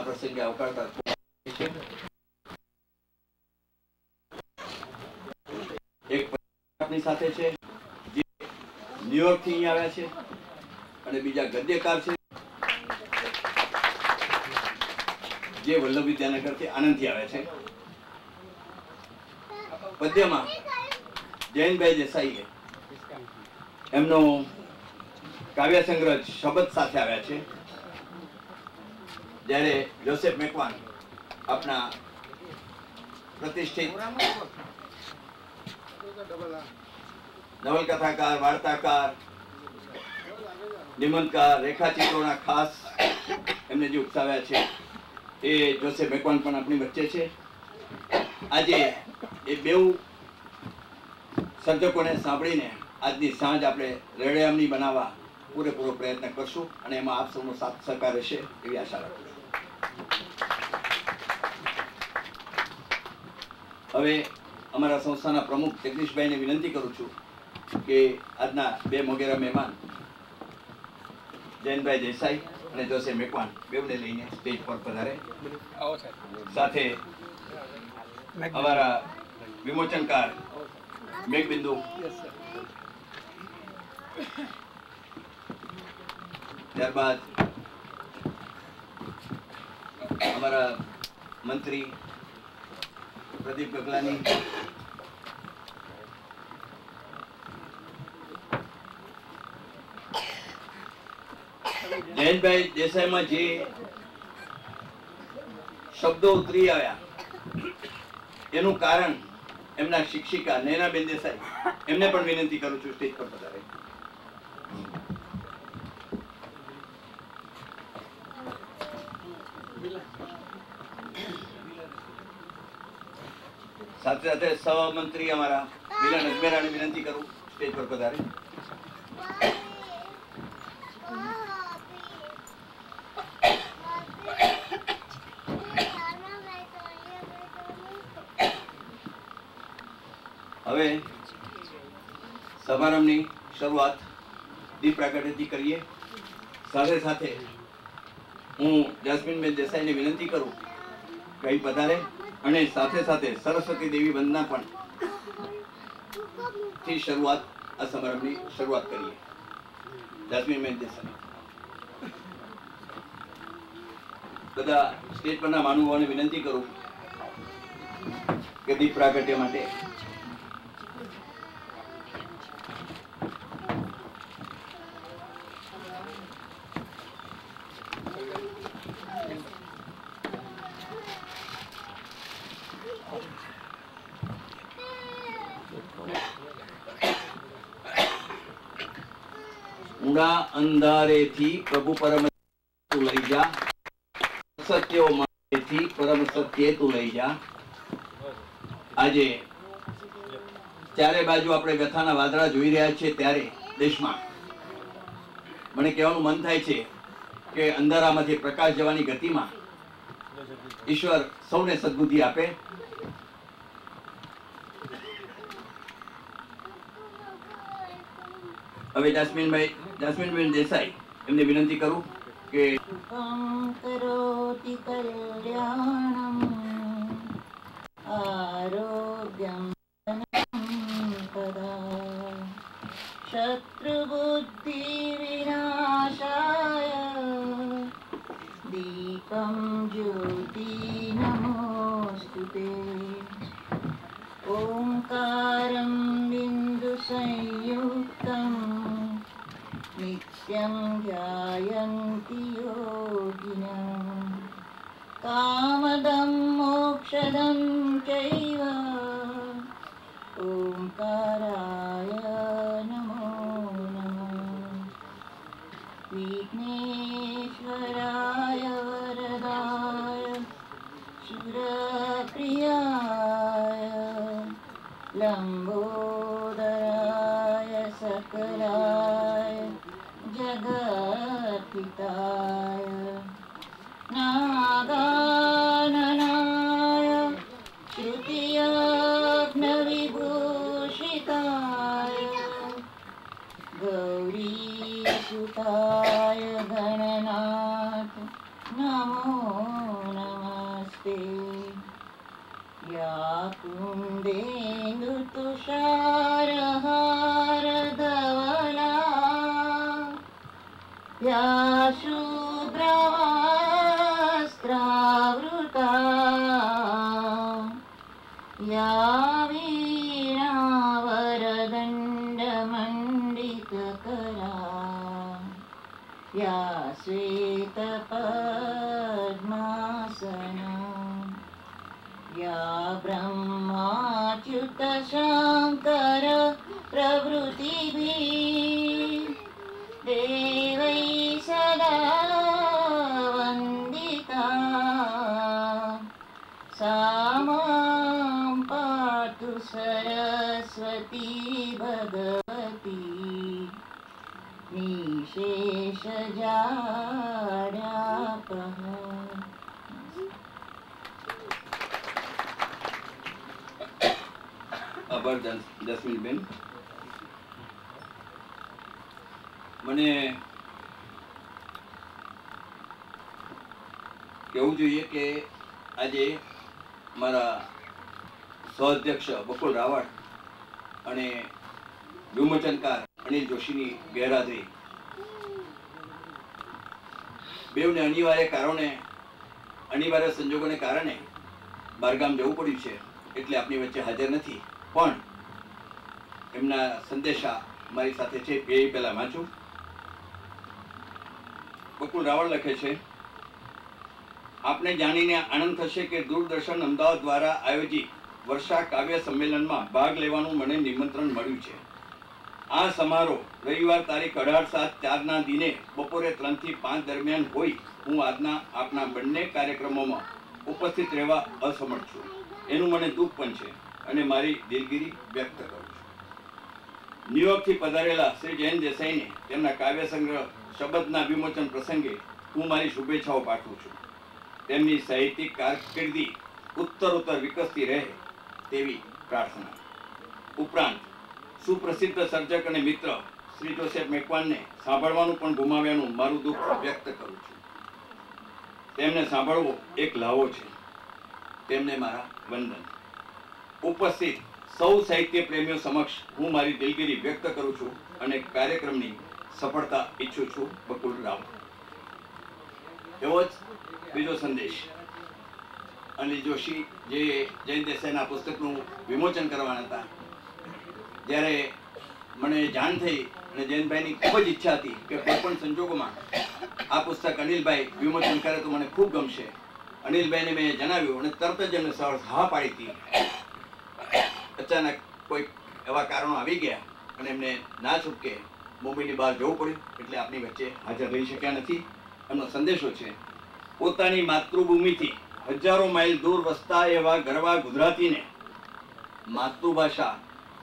આ પ્રસંગે આવકારતા એક આપની સાથે છે, જે ન્યુયોર્કથી અહીંયા આવ્યા છે, અને બીજા ગદ્યકાર છે, જે વલ્લભ વિદ્યાનગરથી આનંદથી આવ્યા છે. પદ્યમાં જૈનભાઈ દેસાઈ એમનો કાવ્ય સંગ્રહ શબ્દ સાથે આવ્યા છે. જ્યારે જોસેફ મેકવાન આપણા પ્રતિષ્ઠિત નવલકથાકાર, વાર્તાકાર, નિબંધકાર, રેખાચિત્રોના ખાસ એમને જે ઉપસાવ્યા છે, એ જોસેફ મેકવાન પણ આપણી વચ્ચે છે. આજે એ બેઉ સર્જકોને સાંભળીને આજની સાંજ આપણે રેડિયામની બનાવવા પૂરેપૂરો પ્રયત્ન કરશું અને એમાં આપ સૌનો સાથ સહકાર રહેશે એવી આશા રાખું હવે અમારા સંસ્થાના પ્રમુખ જગદીશભાઈને વિનંતી કરું છું કે આજના બે મોગેરા મહેમાન, જયંતભાઈ દેસાઈ અને જોસે મેકવાન બેવને લઈને સ્ટેજ પર પધારે. સાથે અમારા વિમોચનકાર મેઘબિંદુ. ત્યારબાદ અમારા મંત્રી પ્રદીપ ગગલાની. જયંતભાઈ દેસાઈમાં જે શબ્દો ઉતરી આવ્યા, એનું કારણ એમના શિક્ષિકા નૈનાબેન દેસાઈ. એમને પણ વિનંતી કરું છું સ્ટેજ પર પધારે. સાથે સાથે સહમંત્રી અમારા મિલન અજમેરાને વિનંતી કરું, સ્ટેજ પર પધારે. હવે સમારંભની શરૂઆત દીપ પ્રાગટ્યથી કરીએ. સાથે સાથે હું જસ્મીનબેન દેસાઈને વિનંતી કરું, કે અહીં પધારે. અને સાથે સાથે સરસ્વતી દેવી વંદના પણ થી શરૂઆત, આ સમારંભની શરૂઆત કરીએ. દસમી દેસાઈ બધા સ્ટેજ પરના માનુભાવને વિનંતી કરું કે દીપ પ્રાગટ્ય માટે ઊંડા અંધારેથી પ્રભુ પરમ તું લઈ જા. સત્યો પરમ સત્ય તું લઈ જા. આજે ચારે બાજુ આપણે વ્યથાના વાદળા જોઈ રહ્યા છીએ ત્યારે દેશમાં. મને કહેવાનું મન થાય છે કે અંધારામાંથી પ્રકાશ જવાની ગતિમાં ઈશ્વર સૌને સદબુદ્ધિ આપે. હવે જાસ્મીનભાઈ જાસ્મીનબેન દેસાઈ એમને વિનંતી કરું કે કરોતિ કલ્યાણમ આરોગ્યમ ध्यायन्ति योगिनः कामदं मोक्षदं चैव। ओङ्काराय नमो नमः। विघ्नेश्वराय वरदाय सुरप्रियाय लम्बोदराय सकलाय Bhakta સહઅધ્યક્ષ બકુલ રાવળ અને વિમોચનકાર અનિલ જોશીની ગેરહાજરી. બેવને અનિવાર્ય કારણે, અનિવાર્ય સંજોગોને કારણે બહારગામ જવું પડ્યું છે, એટલે આપની વચ્ચે હાજર નથી. પણ એમના સંદેશા મારી સાથે છે, બે પહેલાં વાંચું. બકુલ રાવળ લખે છે, આપને જાણીને આનંદ થશે કે દૂરદર્શન અમદાવાદ દ્વારા આયોજિત વર્ષા કાવ્ય સંમેલનમાં ભાગ લેવાનું મને નિમંત્રણ મળ્યું છે. આ સમારોહ રવિવાર તારીખ અઢાર સાત ચારના દિને બપોરે ત્રણથી પાંચ દરમિયાન હોય. હું આજના આપના બંને કાર્યક્રમોમાં ઉપસ્થિત રહેવા અસમર્થ છું. એનું મને દુઃખ પણ છે અને મારી દિલગીરી વ્યક્ત કરું છું. ન્યુયોર્કથી પધારેલા શ્રી જયંત દેસાઈને તેમના કાવ્ય સંગ્રહ શબ્દના વિમોચન પ્રસંગે હું મારી શુભેચ્છાઓ પાઠવું છું. તેમની સાહિત્યિક કારકિર્દી ઉત્તરોત્તર વિકસતી રહે. તેવી પ્રાર્થના. ઉપરાંત, સુપ્રસિદ્ધ સર્જક અને મિત્ર શ્રી જોસેફ મેકવાનને સાંભળવાનું પણ ગુમાવ્યાનું મારું દુઃખ વ્યક્ત કરું છું. તેમને સાંભળવો એક લાવો છે. તેમને મારા વંદન. ઉપસ્થિત સૌ સાહિત્ય પ્રેમીઓ સમક્ષ હું મારી દિલગીરી વ્યક્ત કરું છું અને કાર્યક્રમની સફળતા ઈચ્છું છું, બકુલ રાવ. એવો જ બીજો સંદેશ. અનિલ જોશી જે જૈન દેસાઈના પુસ્તકનું વિમોચન કરવાના હતા. જ્યારે મને જાણ થઈ અને જયંતભાઈની ખૂબ જ ઈચ્છા હતી કે કોઈ પણ સંજોગોમાં આ પુસ્તક અનિલભાઈ વિમોચન કરે તો મને ખૂબ ગમશે. અનિલભાઈને મેં જણાવ્યું અને તરત જ એમને હા પાડી હતી. અચાનક કોઈ એવા કારણો આવી ગયા અને એમને ના છૂટકે મુંબઈની બહાર જવું પડ્યું, એટલે આપની વચ્ચે હાજર રહી શક્યા નથી. એમનો સંદેશો છે, પોતાની માતૃભૂમિથી હજારો માઇલ દૂર વસતા એવા ગરવા ગુજરાતીને માતૃભાષા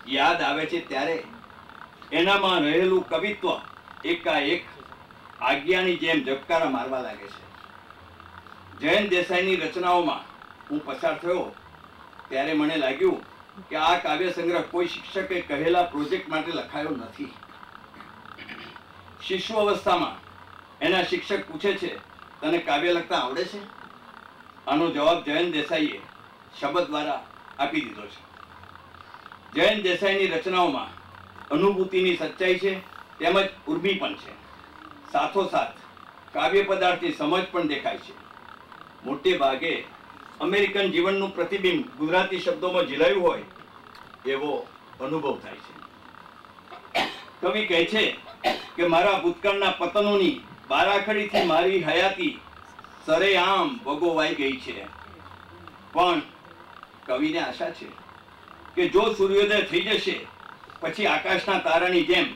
યાદ આવે છે ત્યારે એનામાં રહેલું કવિત્વ એકાએક આજ્ઞાની જેમ ઝબકારા મારવા લાગે છે. જયંત દેસાઈની રચનાઓમાં હું પસાર થયો ત્યારે મને લાગ્યું કે આ કાવ્ય સંગ્રહ કોઈ શિક્ષકે કહેલા પ્રોજેક્ટ માટે લખાયો નથી. શિશુ અવસ્થામાં એના શિક્ષક પૂછે છે, તને કાવ્ય લખતા આવડે છે? આનો જવાબ જયંત દેસાઈએ શબ્દ દ્વારા આપી દીધો છે. જયંત દેસાઈની રચનાઓમાં અનુભૂતિની સચ્ચાઈ છે, તેમજ ઉર્મી પણ છે. સાથોસાથ કાવ્ય પદાર્થની સમજ પણ દેખાય છે. મોટે ભાગે અમેરિકન જીવનનું પ્રતિબિંબ ગુજરાતી શબ્દોમાં ઝીલાયું હોય એવો અનુભવ થાય છે. કવિ કહે છે કે, મારા ભૂતકાળના પતનોની બારાખડીથી મારી હયાતી સરેઆમ ભોગવાઈ ગઈ છે. પણ કવિને આશા છે કે જો સૂર્યોદય થઈ જશે, પછી આકાશના તારાની જેમ,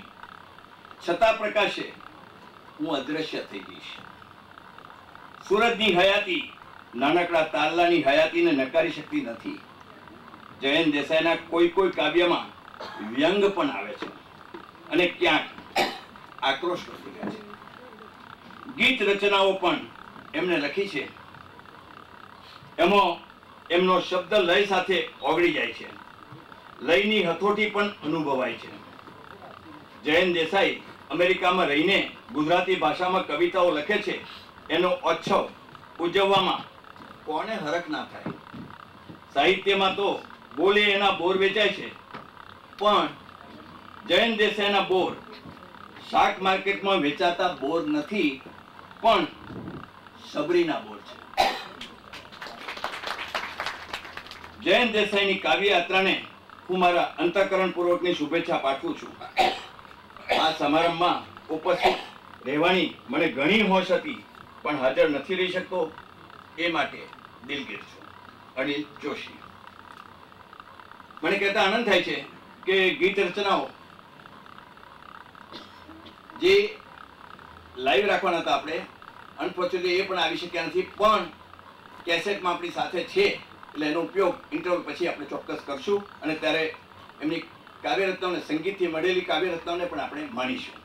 છતાં પ્રકાશે હું અદ્રશ્ય થઈ જઈશ. સુરતની હયાતી નાનકડા તારલાની હયાતીને નકારી શકતી નથી. જયંત દેસાઈના કોઈ કોઈ કાવ્યમાં વ્યંગ પણ આવે છે અને ક્યાંક આક્રોશ પ્રતિકા છે. ગીત રચનાઓ પણ એમને લખી છે. એમાં, એમનો શબ્દ લય સાથે ઓગળી જાય છે. લયની હથોટી પણ અનુભવાય છે. જયંત દેસાઈ અમેરિકામાં રહીને ગુજરાતી ભાષામાં કવિતાઓ લખે છે. એનો ઓછવ ઉજવવામાં કોને હરખ ના થાય? સાહિત્યમાં તો બોલે એના બોર વેચાય છે. પણ જયંત દેસાઈના બોર શાક માર્કેટમાં વેચાતા બોર નથી. પણ સબરીના બોર છે. જયંત દેસાઈની કાવ્ય યાત્રાને હું મારા અંતઃકરણ પૂર્વકની શુભેચ્છા પાઠવું છું. આ સમારંભમાં ઉપસ્થિત રહેવાની મને ઘણી હોશ હતી, પણ હાજર નથી રહી શકતો એ માટે દિલગીર છું. અનિલ જોશી. મને કહેતા આનંદ થાય છે કે ગીત રચનાઓ જે લાઈવ રાખવાના હતા આપણે અનફોર્ચ્યુનેટલી એ પણ આવી શક્યા નથી. પણ કેસેટમાં આપણી સાથે છે. એટલે એનો ઉપયોગ ઇન્ટરવલ પછી આપણે ચોક્કસ કરશું અને ત્યારે એમની કાવ્યરત્નાઓને સંગીતથી મળેલી કાવ્યરત્નાઓને પણ આપણે માણીશું.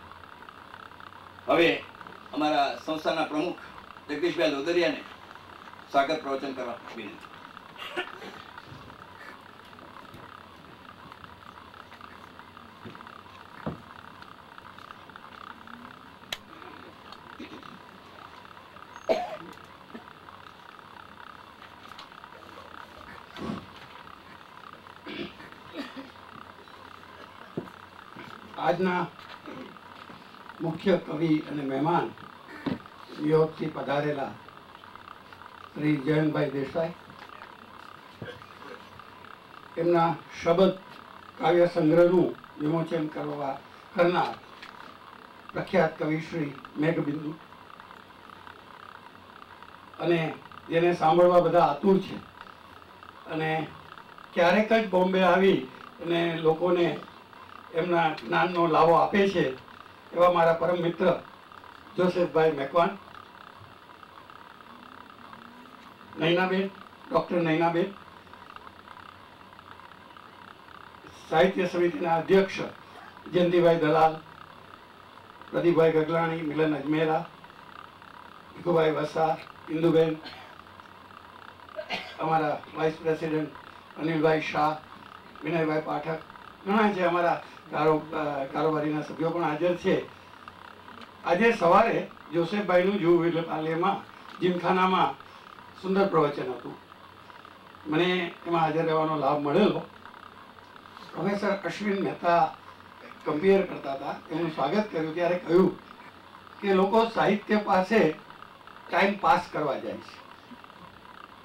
હવે અમારા સંસ્થાના પ્રમુખ જગદીશભાઈ લોદરિયાને સ્વાગત પ્રવચન કરવા વિનંતી. આજના મુખ્ય કવિ અને મહેમાન ન્યુયોર્કથી પધારેલા શ્રી જયંતભાઈ દેસાઈ. એમના શબ્દ કાવ્ય સંગ્રહનું વિમોચન કરવા કરનાર પ્રખ્યાત કવિ શ્રી મેઘબિંદુ. અને જેને સાંભળવા બધા આતુર છે. અને ક્યારેક જ બોમ્બે આવી અને લોકોને એમના જ્ઞાનનો લાવો આપે છે એવા મારા પરમ મિત્ર જોસેફભાઈ મેકવાન, નૈનાબેન, ડૉક્ટર નૈનાબેન, સાહિત્ય સમિતિના અધ્યક્ષ જયંતિભાઈ દલાલ, પ્રદીપભાઈ ગગલાણી, મિલન અજમેરા, ભીખુભાઈ વસા ઇન્દુબેન, અમારા વાઇસ પ્રેસિડેન્ટ અનિલભાઈ શાહ, વિનયભાઈ પાઠક, ઘણા છે અમારા કારોબારીના સભ્યો પણ હાજર છે. આજે સવારે જોસેફભાઈનું વિલેપાલેમાં જીમખાનામાં સુંદર પ્રવચન હતું. મને એમાં હાજર રહેવાનો લાભ મળેલો. પ્રોફેસર અશ્વિન મહેતા કમ્પેર કરતા હતા. એનું સ્વાગત કર્યું. ત્યારે કહ્યું કે લોકો સાહિત્ય પાસે ટાઈમ પાસ કરવા જાય છે.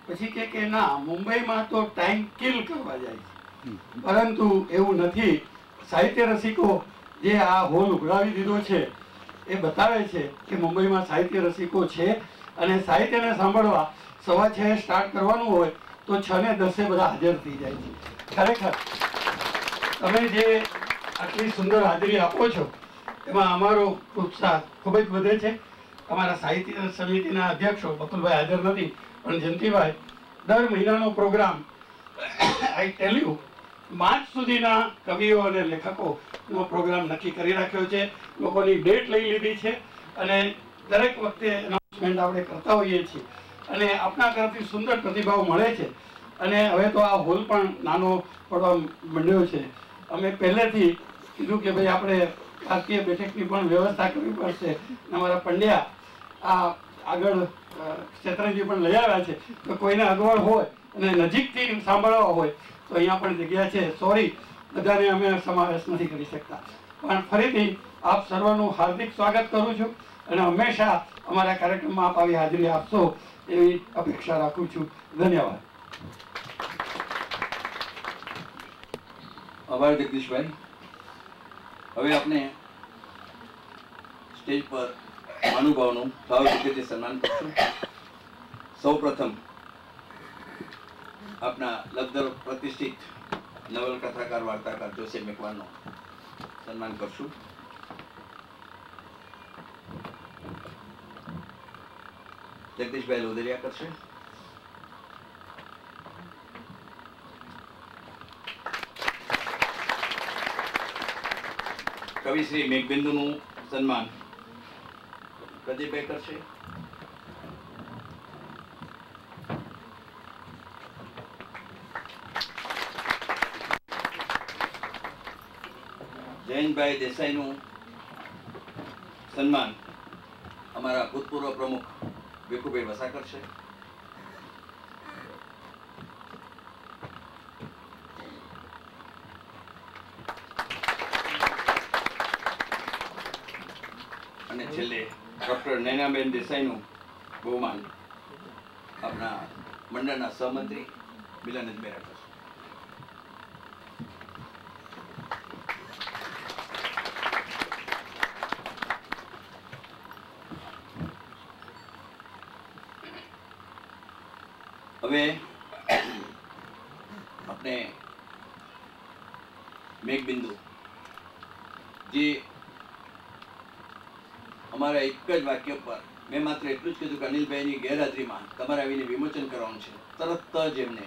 પછી કે કે ના મુંબઈમાં તો ટાઈમ કિલ કરવા જાય છે. પરંતુ એવું નથી. સાહિત્ય રસિકો જે આ હોલ ઉઘરાવી દીધો છે, એ બતાવે છે કે મુંબઈમાં સાહિત્ય રસિકો છે અને સાહિત્યને સાંભળવા સવા છ સ્ટાર્ટ કરવાનું હોય તો છ ને દસે બધા હાજર થઈ જાય છે. ખરેખર, તમે જે આટલી સુંદર હાજરી આપો છો, એમાં અમારો ઉત્સાહ ખૂબ જ વધે છે. અમારા સાહિત્ય સમિતિના અધ્યક્ષો બકુલભાઈ હાજર નથી, પણ જયંતિભાઈ, દર મહિનાનો programme I tell you March સુધીના કવિઓ અને લેખકોનો પ્રોગ્રામ નક્કી કરી રાખ્યો છે. લોકોની ડેટ લઈ લીધી છે અને દરેક વખતે એનાઉન્સમેન્ટ આપણે કરતા હોઈએ છીએ. અને આપણા તરફથી સુંદર પ્રતિભાવ મળે છે. અને હવે તો આ હોલ પણ નાનો પડવા માંડ્યો છે. અમે પહેલેથી કીધું કે ભાઈ આપણે ભારતીય બેઠકની પણ વ્યવસ્થા કરવી પડશે. અમારા પંડ્યા આ આગળ ક્ષેત્રજી પણ લઈ આવ્યા છે. તો કોઈને અગવડ હોય અને નજીકથી સાંભળવા હોય તો અહીંયા પણ જગ્યા છે. સોરી બધાને અમે સમાવેશ નથી કરી શકતા. પણ ફરીથી આપ સર્વનું હાર્દિક સ્વાગત કરું છું અને હંમેશા અમારા કાર્યક્રમમાં આપ આવી હાજરી આપશો એવી અપેક્ષા રાખું છું. ધન્યવાદ. આભાર જગદીશભાઈ. હવે આપણે સ્ટેજ પર મહાનુભાવનું ભાવ સન્માન કરશું. સૌ પ્રથમ આપણા લગદર પ્રતિષ્ઠિત નવલકથાકાર વાર્તાકાર જોસેફ મેકવાનનો સન્માન કરશું. જગદીશભાઈ લોદરિયા કરશે. કવિ શ્રી મેઘબિંદુનું સન્માન પ્રદીપભાઈ કરશે. જયંતભાઈ દેસાઈનું સન્માન અમારા ભૂતપૂર્વ પ્રમુખ ભીખુભાઈ વસા કરશે અને છેલ્લે ડૉક્ટર નૈનાબેન દેસાઈનું બહુમાન આપણા મંડળના સહમંત્રી મિલનજભાઈ રાખો હવે આપણે મેઘબિંદુ જે અમારા એક જ વાક્ય પર એટલું જ કીધું કે અનિલભાઈની ગેરહાજરીમાં તમારે આવીને વિમોચન કરવાનું છે. તરત જ એમને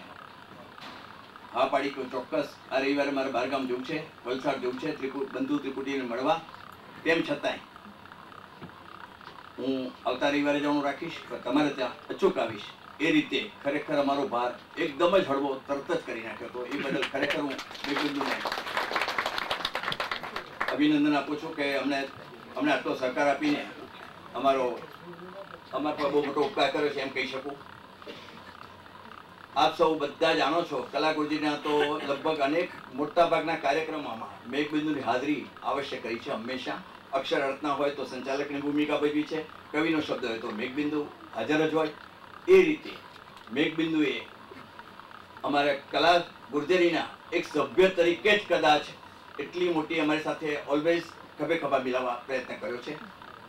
હા પાડી કે ચોક્કસ આ રવિવારે મારે બહારગામ જવું છે, વલસાડ જવું છે ત્રિપુ બંધુ ત્રિપુટીને મળવા. તેમ છતાંય હું આવતા રવિવારે જવાનું રાખીશ તમારે ત્યાં અચૂક આવીશ. એ રીતે ખરેખર અમારો ભાર એકદમ જ હળવો તરત જ કરી નાખ્યો હતો. એ બદલ ખરેખર હું મેઘબિંદુને અભિનંદન આપું છું કે અમને અમને આટલો સહકાર આપીને અમારો અમારા પર મોટો ઉપકાર કર્યો છે, એમ કહી શકું. આપ સૌ બધા જાણો છો, કલાકૃતિના તો લગભગ અનેક મોટા ભાગના કાર્યક્રમોમાં મેઘબિંદુની હાજરી આવશ્યક કરી છે હંમેશા. અક્ષર અર્થના હોય તો સંચાલકની ભૂમિકા ભજવી છે, કવિનો શબ્દ હોય તો મેઘબિંદુ હાજર જ હોય. એ રીતે મેઘબિંદુએ અમારા કલા ગુર્જરીના એક સભ્ય તરીકે જ કદાચ એટલી મોટી અમારી સાથે ઓલવેઝ ખભે ખભા મિલાવવા પ્રયત્ન કર્યો છે.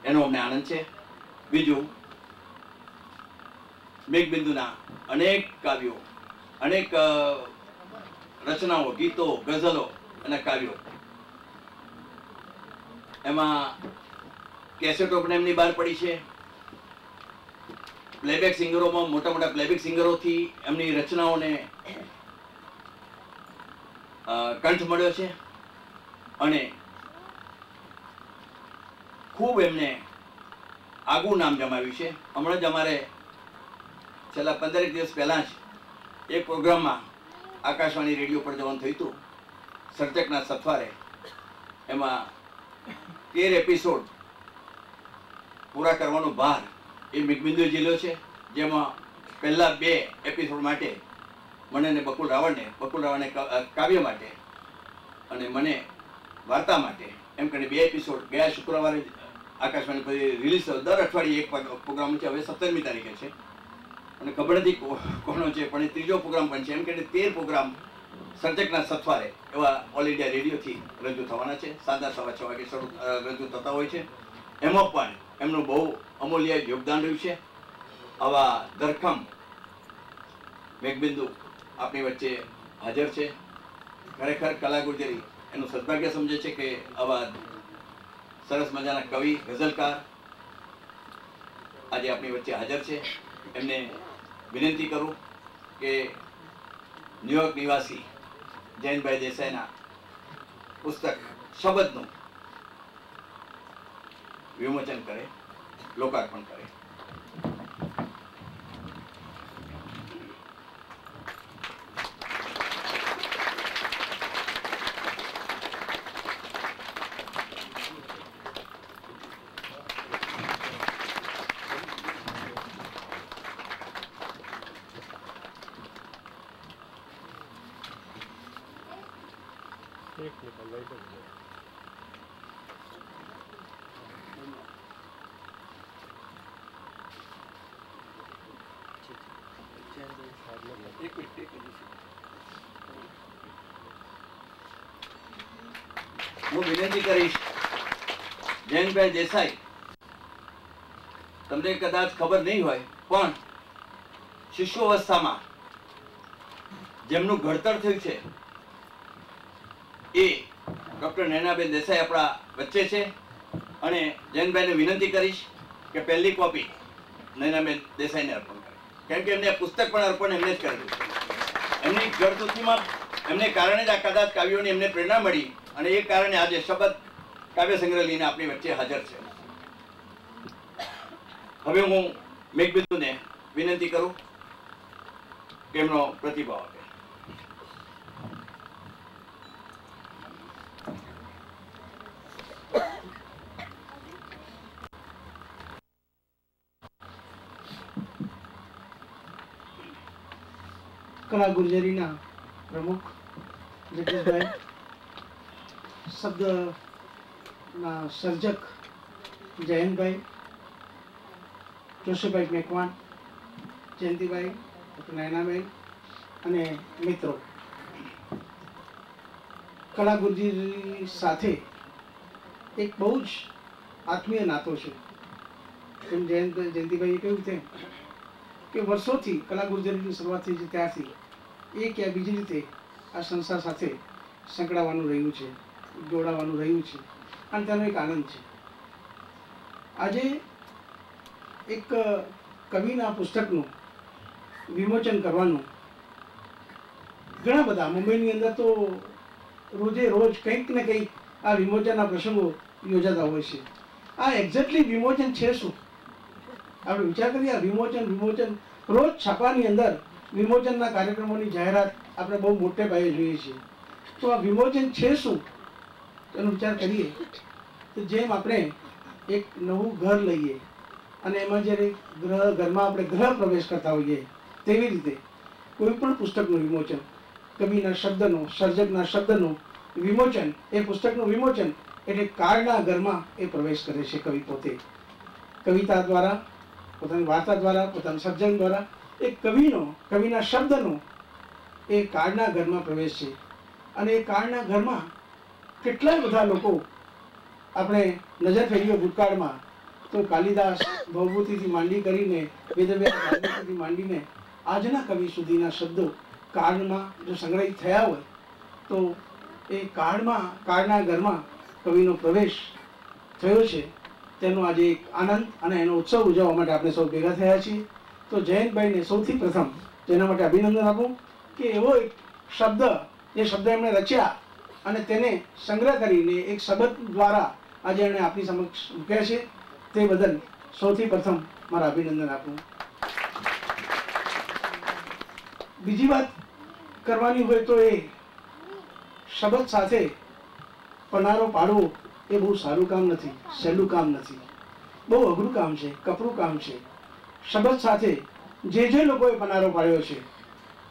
એનો અમને આનંદ છે. બીજું મેઘબિંદુના અનેક કાવ્યો, અનેક રચનાઓ, ગીતો, ગઝલો અને કાવ્યો. એમાં કેસેટો પણ એમની બહાર પડી છે. પ્લેબેક સિંગરોમાં મોટા મોટા પ્લેબેક સિંગરોથી એમની રચનાઓને કંઠ મળ્યો છે અને ખૂબ એમને આગવું નામ જમાવ્યું છે. હમણાં જ અમારે છેલ્લા પંદરેક દિવસ પહેલાં જ એક પ્રોગ્રામમાં આકાશવાણી રેડિયો પર જવાનું થયું હતું, સર્જકના સથવારે. એમાં તેર એપિસોડ પૂરા કરવાનો ભાર એ મેઘબિંદુએ ઝીલ્યો છે, જેમાં પહેલા બે એપિસોડ માટે મને ને બકુલ રાવણને બકુલ રાવણને કાવ્ય માટે અને મને વાર્તા માટે એમ કરીને બે એપિસોડ ગયા શુક્રવારે આકાશવાણી પર રિલીઝ દર અઠવાડિયે એક પ્રોગ્રામ છે, હવે સત્તરમી તારીખે છે. અને ખબર નથી કો- કોનો છે, પણ એ ત્રીજો પ્રોગ્રામ પણ છે એમ કે તેર પ્રોગ્રામ સર્જકના સથવારે એવા ઓલ ઇન્ડિયા રેડિયોથી રજૂ થવાના છે. સાંજના સવા છ વાગે શરૂ રજૂ થતા હોય છે. એમાં પણ એમનું બહુ અમૂલ્ય યોગદાન રહ્યું છે. આવા ધરખમ મેઘબિંદુ આપણી વચ્ચે હાજર છે. ખરેખર કલાગુજરી એનું સદભાગ્ય સમજે છે કે આવા સરસ મજાના કવિ, ગઝલકાર આજે આપણી વચ્ચે હાજર છે. એમને વિનંતી કરું કે ન્યુયોર્ક નિવાસી જૈનભાઈ દેસાઈના પુસ્તક શબ્દનું વિમોચન કરે લોકાર્પણ કરે. જયંતભાઈ દેસાઈ. તમને કદાચ ખબર નહીં હોય, પણ શિશુઅવસ્થામાં જેમનું ઘડતર થયું છે, એ ડૉક્ટર નૈનાબેન દેસાઈ આપણા વચ્ચે છે. અને જયંતભાઈને વિનંતી કરીશ કે પહેલી કોપી નૈનાબેન દેસાઈને અર્પણ કરે. કેમ કે એમને પુસ્તક પણ અર્પણ એમને જ કરેલું એમની ઘરગુથીમાં એમને કારણે જ આ કદાચ કાવ્યોની એમને પ્રેરણા મળી અને એ કારણે આજે શબ્દ કાવ્ય સંગ્રહ લઈને આપણી વચ્ચે હાજર છે. હવે હું મેઘબિંદુને વિનંતી કરું કે એમનો પ્રતિભાવ આપે. કલા ગુર્જરીના પ્રમુખ જગદીશભાઈ. શબ્દના સર્જક જયંતભાઈ, જોશીભાઈ મેકવાન જયંતિભાઈ, નયનાબેન અને મિત્રો. કલા ગુરુજી સાથે એક બહુ જ આત્મીય નાતો છે. એમ જયંત, જયંતિભાઈએ કહ્યું તેમ કે વર્ષોથી કલા ગુર્જરીની શરૂઆત થઈ છે ત્યારથી એક યા બીજી રીતે આ સંસાર સાથે સંકળાવાનું રહ્યું છે જોડાવાનું રહ્યું છે. અને તેનો એક આનંદ છે. આજે એક કવિના પુસ્તકનું વિમોચન કરવાનું ઘણા બધા મુંબઈની અંદર તો રોજે રોજ કંઈક ને કંઈક આ વિમોચનના પ્રસંગો યોજાતા હોય છે. આ એક્ઝેક્ટલી વિમોચન છે શું? આપણે વિચાર કરીએ, આ વિમોચન વિમોચન રોજ છાપાની અંદર વિમોચનના કાર્યક્રમોની જાહેરાત આપણે બહુ મોટે પાયે જોઈએ છીએ. તો આ વિમોચન છે શું? એનો વિચાર કરીએ તો જેમ આપણે એક નવું ઘર લઈએ અને એમાં જ્યારે ગ્રહ ઘરમાં આપણે ગ્રહ પ્રવેશ કરતા હોઈએ તેવી રીતે કોઈ પણ પુસ્તકનું વિમોચન, કવિના શબ્દનું, સર્જકના શબ્દનું વિમોચન, એ પુસ્તકનું વિમોચન એટલે કાળના ઘરમાં એ પ્રવેશ કરે છે કવિ પોતે. કવિતા દ્વારા, પોતાની વાર્તા દ્વારા, પોતાના સર્જન દ્વારા એ કવિનો, કવિના શબ્દનો એ કાળના ઘરમાં પ્રવેશ છે. અને એ કાળના ઘરમાં કેટલાય બધા લોકો આપણે નજર ફેરીએ ભૂતકાળમાં, તો કાલિદાસ ભવભૂતિથી માંડી કરીને વેદવ્યાસથી માંડીને આજના કવિ સુધીના શબ્દો કાળમાં જો સંગ્રહિત થયા હોય, તો એ કાળમાં, કાળના ઘરમાં કવિનો પ્રવેશ થયો છે. તેનો આજે એક આનંદ અને એનો ઉત્સવ ઉજવવા માટે આપણે સૌ ભેગા થયા છીએ. તો જયંતભાઈને સૌથી પ્રથમ તેના માટે અભિનંદન આપું કે એવો એક શબ્દ જે શબ્દ એમણે રચ્યા અને તેને સંગ્રહ કરીને એક શબ્દ દ્વારા આજે એણે આપની સમક્ષ મૂક્યા છે. તે બદલ સૌથી પ્રથમ મારા અભિનંદન આપું. બીજી વાત કરવાની હોય તો એ શબ્દ સાથે પનારો પાડવો એ બહુ સારું કામ નથી, સહેલું કામ નથી. બહુ અઘરું કામ છે, કપરું કામ છે. શબ્દ સાથે જે જે લોકોએ પનારો પાડ્યો છે,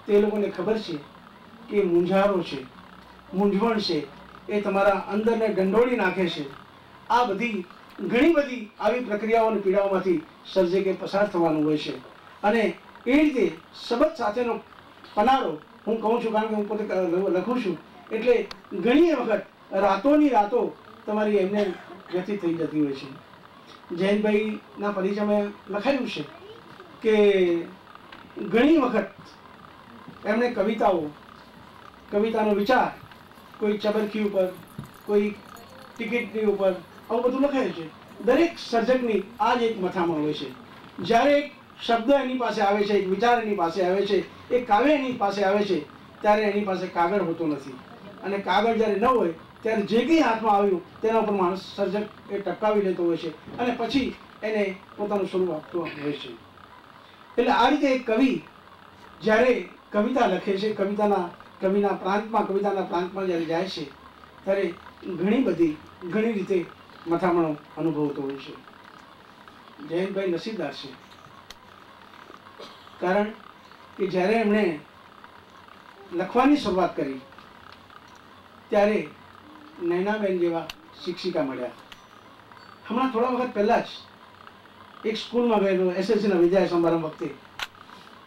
તે લોકોને ખબર છે કે મૂંઝારો છે. મૂંઝવણ છે, એ તમારા અંદરને ગંડોળી નાખે છે. આ બધી ઘણી બધી આવી પ્રક્રિયાઓ અને પીડાઓમાંથી સર્જકે પસાર થવાનું હોય છે. અને એ રીતે શબ્દ સાથેનો પનારો હું કહું છું કારણ કે હું પોતે લખું છું, એટલે ઘણી વખત રાતોની રાતો તમારી એમને વ્યથિત થઈ જતી હોય છે. જયંતભાઈના પરિચયમાં લખાયું છે કે ઘણી વખત એમણે કવિતાઓ, કવિતાનો વિચાર કોઈ ચબરખી ઉપર, કોઈ ટિકિટની ઉપર, આવું બધું લખાયું છે. દરેક સર્જકની આ જ એક મથામણ હોય છે. જ્યારે એક શબ્દ એની પાસે આવે છે, એક વિચાર એની પાસે આવે છે, એક કાવ્ય એની પાસે આવે છે, ત્યારે એની પાસે કાગળ હોતો નથી. અને કાગળ જ્યારે ન હોય, ત્યારે જે કંઈ હાથમાં આવ્યું, તેના ઉપર માણસ સર્જક એ ટપકાવી લેતો હોય છે અને પછી એને પોતાનું સ્વરૂપ આપતો હોય છે. એટલે આ રીતે એક કવિ જ્યારે કવિતા લખે છે, કવિતાના કવિના પ્રાંતમાં, કવિતાના પ્રાંતમાં જ્યારે જાય છે, ત્યારે ઘણી બધી, ઘણી રીતે મથામણો અનુભવતો હોય છે. જયંતભાઈ નસીબદાર છે. કારણ કે જ્યારે એમણે લખવાની શરૂઆત કરી, ત્યારે નૈનાબેન જેવા શિક્ષિકા મળ્યા. હમણાં થોડા વખત પહેલાં જ એક સ્કૂલમાં ગયેલો, એસએસસીના વિદ્યા સમારંભ વખતે.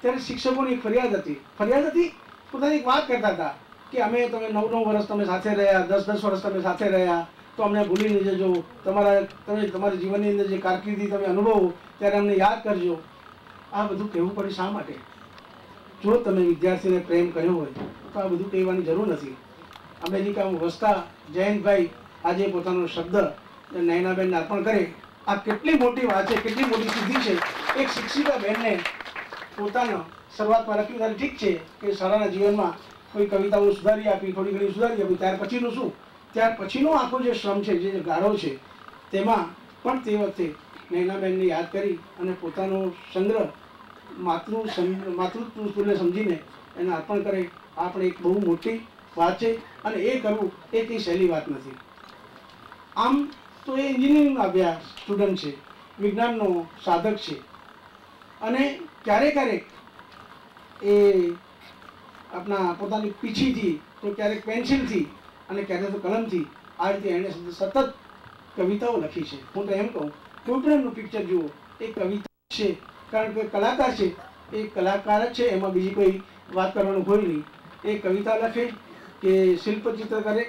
ત્યારે શિક્ષકોની ફરિયાદ હતી. ફરિયાદ હતી પોતાની એક વાત કરતા હતા કે અમે તમે નવ નવ વર્ષ તમે સાથે રહ્યા, દસ દસ વર્ષ તમે સાથે રહ્યા, તો અમને ભૂલી નહીં જજો તમારા તમે તમારી જીવનની અંદર જે કારકિર્દી તમે અનુભવો, ત્યારે અમને યાદ કરજો. આ બધું કહેવું પડે શા માટે? જો તમે વિદ્યાર્થીને પ્રેમ કર્યો હોય, તો આ બધું કહેવાની જરૂર નથી. અમેરિકામાં વસતા જયંતભાઈ આજે પોતાનો શબ્દ નયનાબેનને અર્પણ કરે, આ કેટલી મોટી વાત છે, કેટલી મોટી સિદ્ધિ છે. એક શિક્ષિકા બહેનને પોતાનો શરૂઆતમાં લખ્યું ત્યારે ઠીક છે કે શાળાના જીવનમાં કોઈ કવિતાઓ સુધારી આપી, થોડી ઘણી સુધારી આપી, ત્યાર પછીનું શું? ત્યાર પછીનો આખો જે શ્રમ છે, જે ગાળો છે, તેમાં પણ તે વખતે નૈનાબેનને યાદ કરી અને પોતાનો સંગ્રહ માતૃ માતૃત્વ સમજીને એને અર્પણ કરે. આ પણ એક બહુ મોટી વાત છે અને એ કરવું એ કંઈ સહેલી વાત નથી. આમ તો એ એન્જિનિયરિંગનો અભ્યાસ સ્ટુડન્ટ છે, વિજ્ઞાનનો સાધક છે. અને ક્યારેક ક્યારેક એ આપણા પોતાની પીછીથી તો ક્યારેક પેન્સિલથી અને ક્યારેક તો કલમથી, આ રીતે એણે સતત કવિતાઓ લખી છે. હું તો એમ કહું કોઈ પણ એમનું પિક્ચર જુઓ, એ કવિતા છે. કારણ કે કલાકાર છે. એ કલાકાર જ છે, એમાં બીજી કોઈ વાત કરવાનું હોય નહીં. એ કવિતા લખે કે શિલ્પચિત્ર કરે,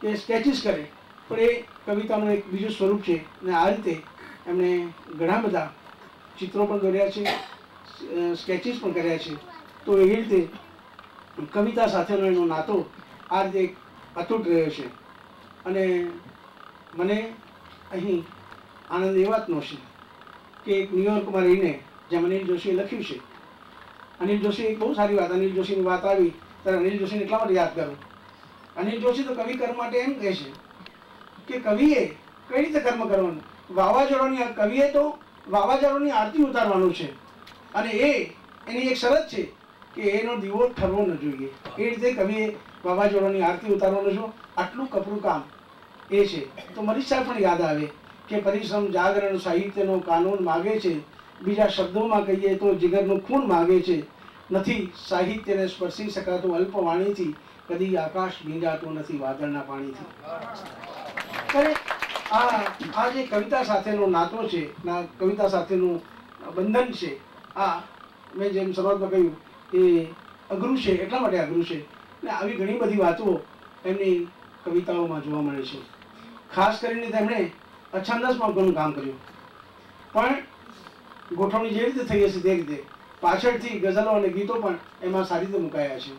કે સ્કેચિસ કરે. પણ એ કવિતાનું એક બીજું સ્વરૂપ છે. અને આ રીતે એમણે ઘણા બધા ચિત્રો પણ દોર્યા છે સ્કેચિસ પણ કર્યા છે. તો એવી રીતે કવિતા સાથેનો એનો નાતો આ રીતે અતૂટ રહ્યો છે. અને મને અહીં આનંદ એ વાતનો છે કે એક ન્યુયોર્કમાં રહીને જેમ અનિલ જોશીએ લખ્યું છે. અનિલ જોશી એક બહુ સારી વાત, અનિલ જોશીની વાત આવી, ત્યારે અનિલ જોશીને એટલા માટે યાદ કરું. અનિલ જોશી તો કવિ કર્મ માટે એમ કહે છે કે કવિએ કઈ રીતે કર્મ કરવાનું? વાવાઝોડાની કવિએ તો વાવાઝોડાની આરતી ઉતારવાનું છે. અને એ એની એક શરત છે કે એનો દીવો ઠરવો ન જોઈએ. એ રીતે કવિએ વાવાઝોડાની આરતી ઉતારવાનું છો આટલું કપરું કામ એ છે. તો સાહેબ પણ યાદ આવે કે પરિશ્રમ, જાગરણ, સાહિત્યનો કાનૂન માગે છે. બીજા શબ્દોમાં કહીએ તો જીગરનું ખૂન માગે છે. નથી, સાહિત્યને સ્પર્શી શકાતું અલ્પ વાણીથી કદી આકાશ ભીંજાતું નથી વાદળના પાણીથી. આ આ જે કવિતા સાથેનો નાતો છે, ના, કવિતા સાથેનું બંધન છે, આ મેં જેમ શરૂઆતમાં કહ્યું એ અઘરું છે, એટલા માટે અઘરું છે. ને આવી ઘણી બધી વાતો એમની કવિતાઓમાં જોવા મળે છે. ખાસ કરીને તેમણે અછાંદસમાં ઘણું કામ કર્યું. પણ ગોઠવણી જે રીતે થઈ હશે તે રીતે પાછળથી ગઝલો અને ગીતો પણ એમાં સારી રીતે મુકાયા છે.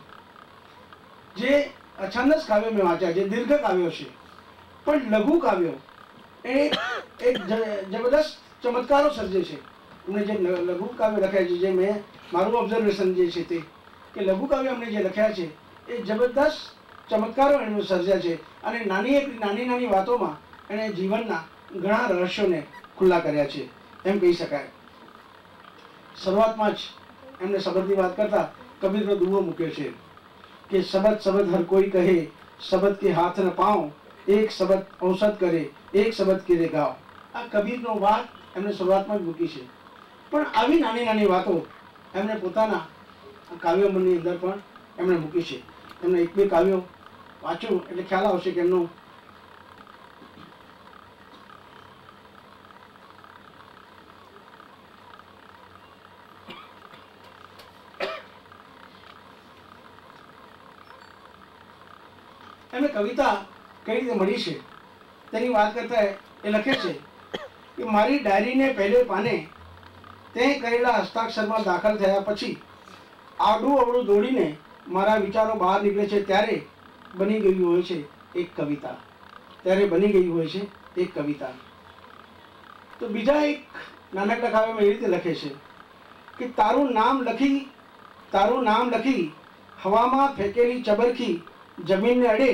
જે અછાંદસ કાવ્ય મેં વાંચ્યા, જે દીર્ઘ કાવ્યો છે, પણ લઘુ કાવ્યો, એ એક જબરદસ્ત ચમત્કારો સર્જે છે. એમણે જે લઘુ કાવ્ય લખ્યા છે, જે મેં મારું ઓબ્ઝર્વેશન જે છે તે કે લઘુકાવ્ય અમને જે લખ્યા છે, એ જબરદસ્ત ચમત્કારો એમણે સર્જ્યા છે અને નાની એક નાની નાની વાતોમાં એણે જીવનના ઘણા રહસ્યોને ખુલ્લા કર્યા છે, એમ કહી શકાય. શરૂઆતમાં જ એમને શબ્દની વાત કરતા કબીરનો દુવો મૂક્યો છે કે શબ્દ શબ્દ હર કોઈ કહે શબ્દ કે હાથ ન પાઉં, એક શબ્દ ઔષધ કરે, એક શબ્દ કે ગાવ આ કબીરનો વાત એમને શરૂઆતમાં જ મૂકી છે. પણ આવી નાની નાની વાતો એમણે પોતાના કાવ્યોની અંદર પણ એમણે મૂકી છે. એમને એક બે કાવ્યો વાંચ્યું, એટલે ખ્યાલ આવશે કે એમનું એમને કવિતા કઈ રીતે મળી છે તેની વાત કરતા એ લખે છે કે, મારી ડાયરીને પહેલે પાને તે કરેલા હસ્તાક્ષરમાં દાખલ થયા પછી આડું અવળું દોડીને મારા વિચારો બહાર નીકળે છે ત્યારે બની ગયું હોય છે એક કવિતા. ત્યારે બની ગયું હોય છે એક કવિતા. તો બીજા એક નાનકડા કાવ્યમાં એ રીતે લખે છે કે તારું નામ લખી, તારું નામ લખી હવામાં ફેંકેલી ચબરખી જમીનને અડે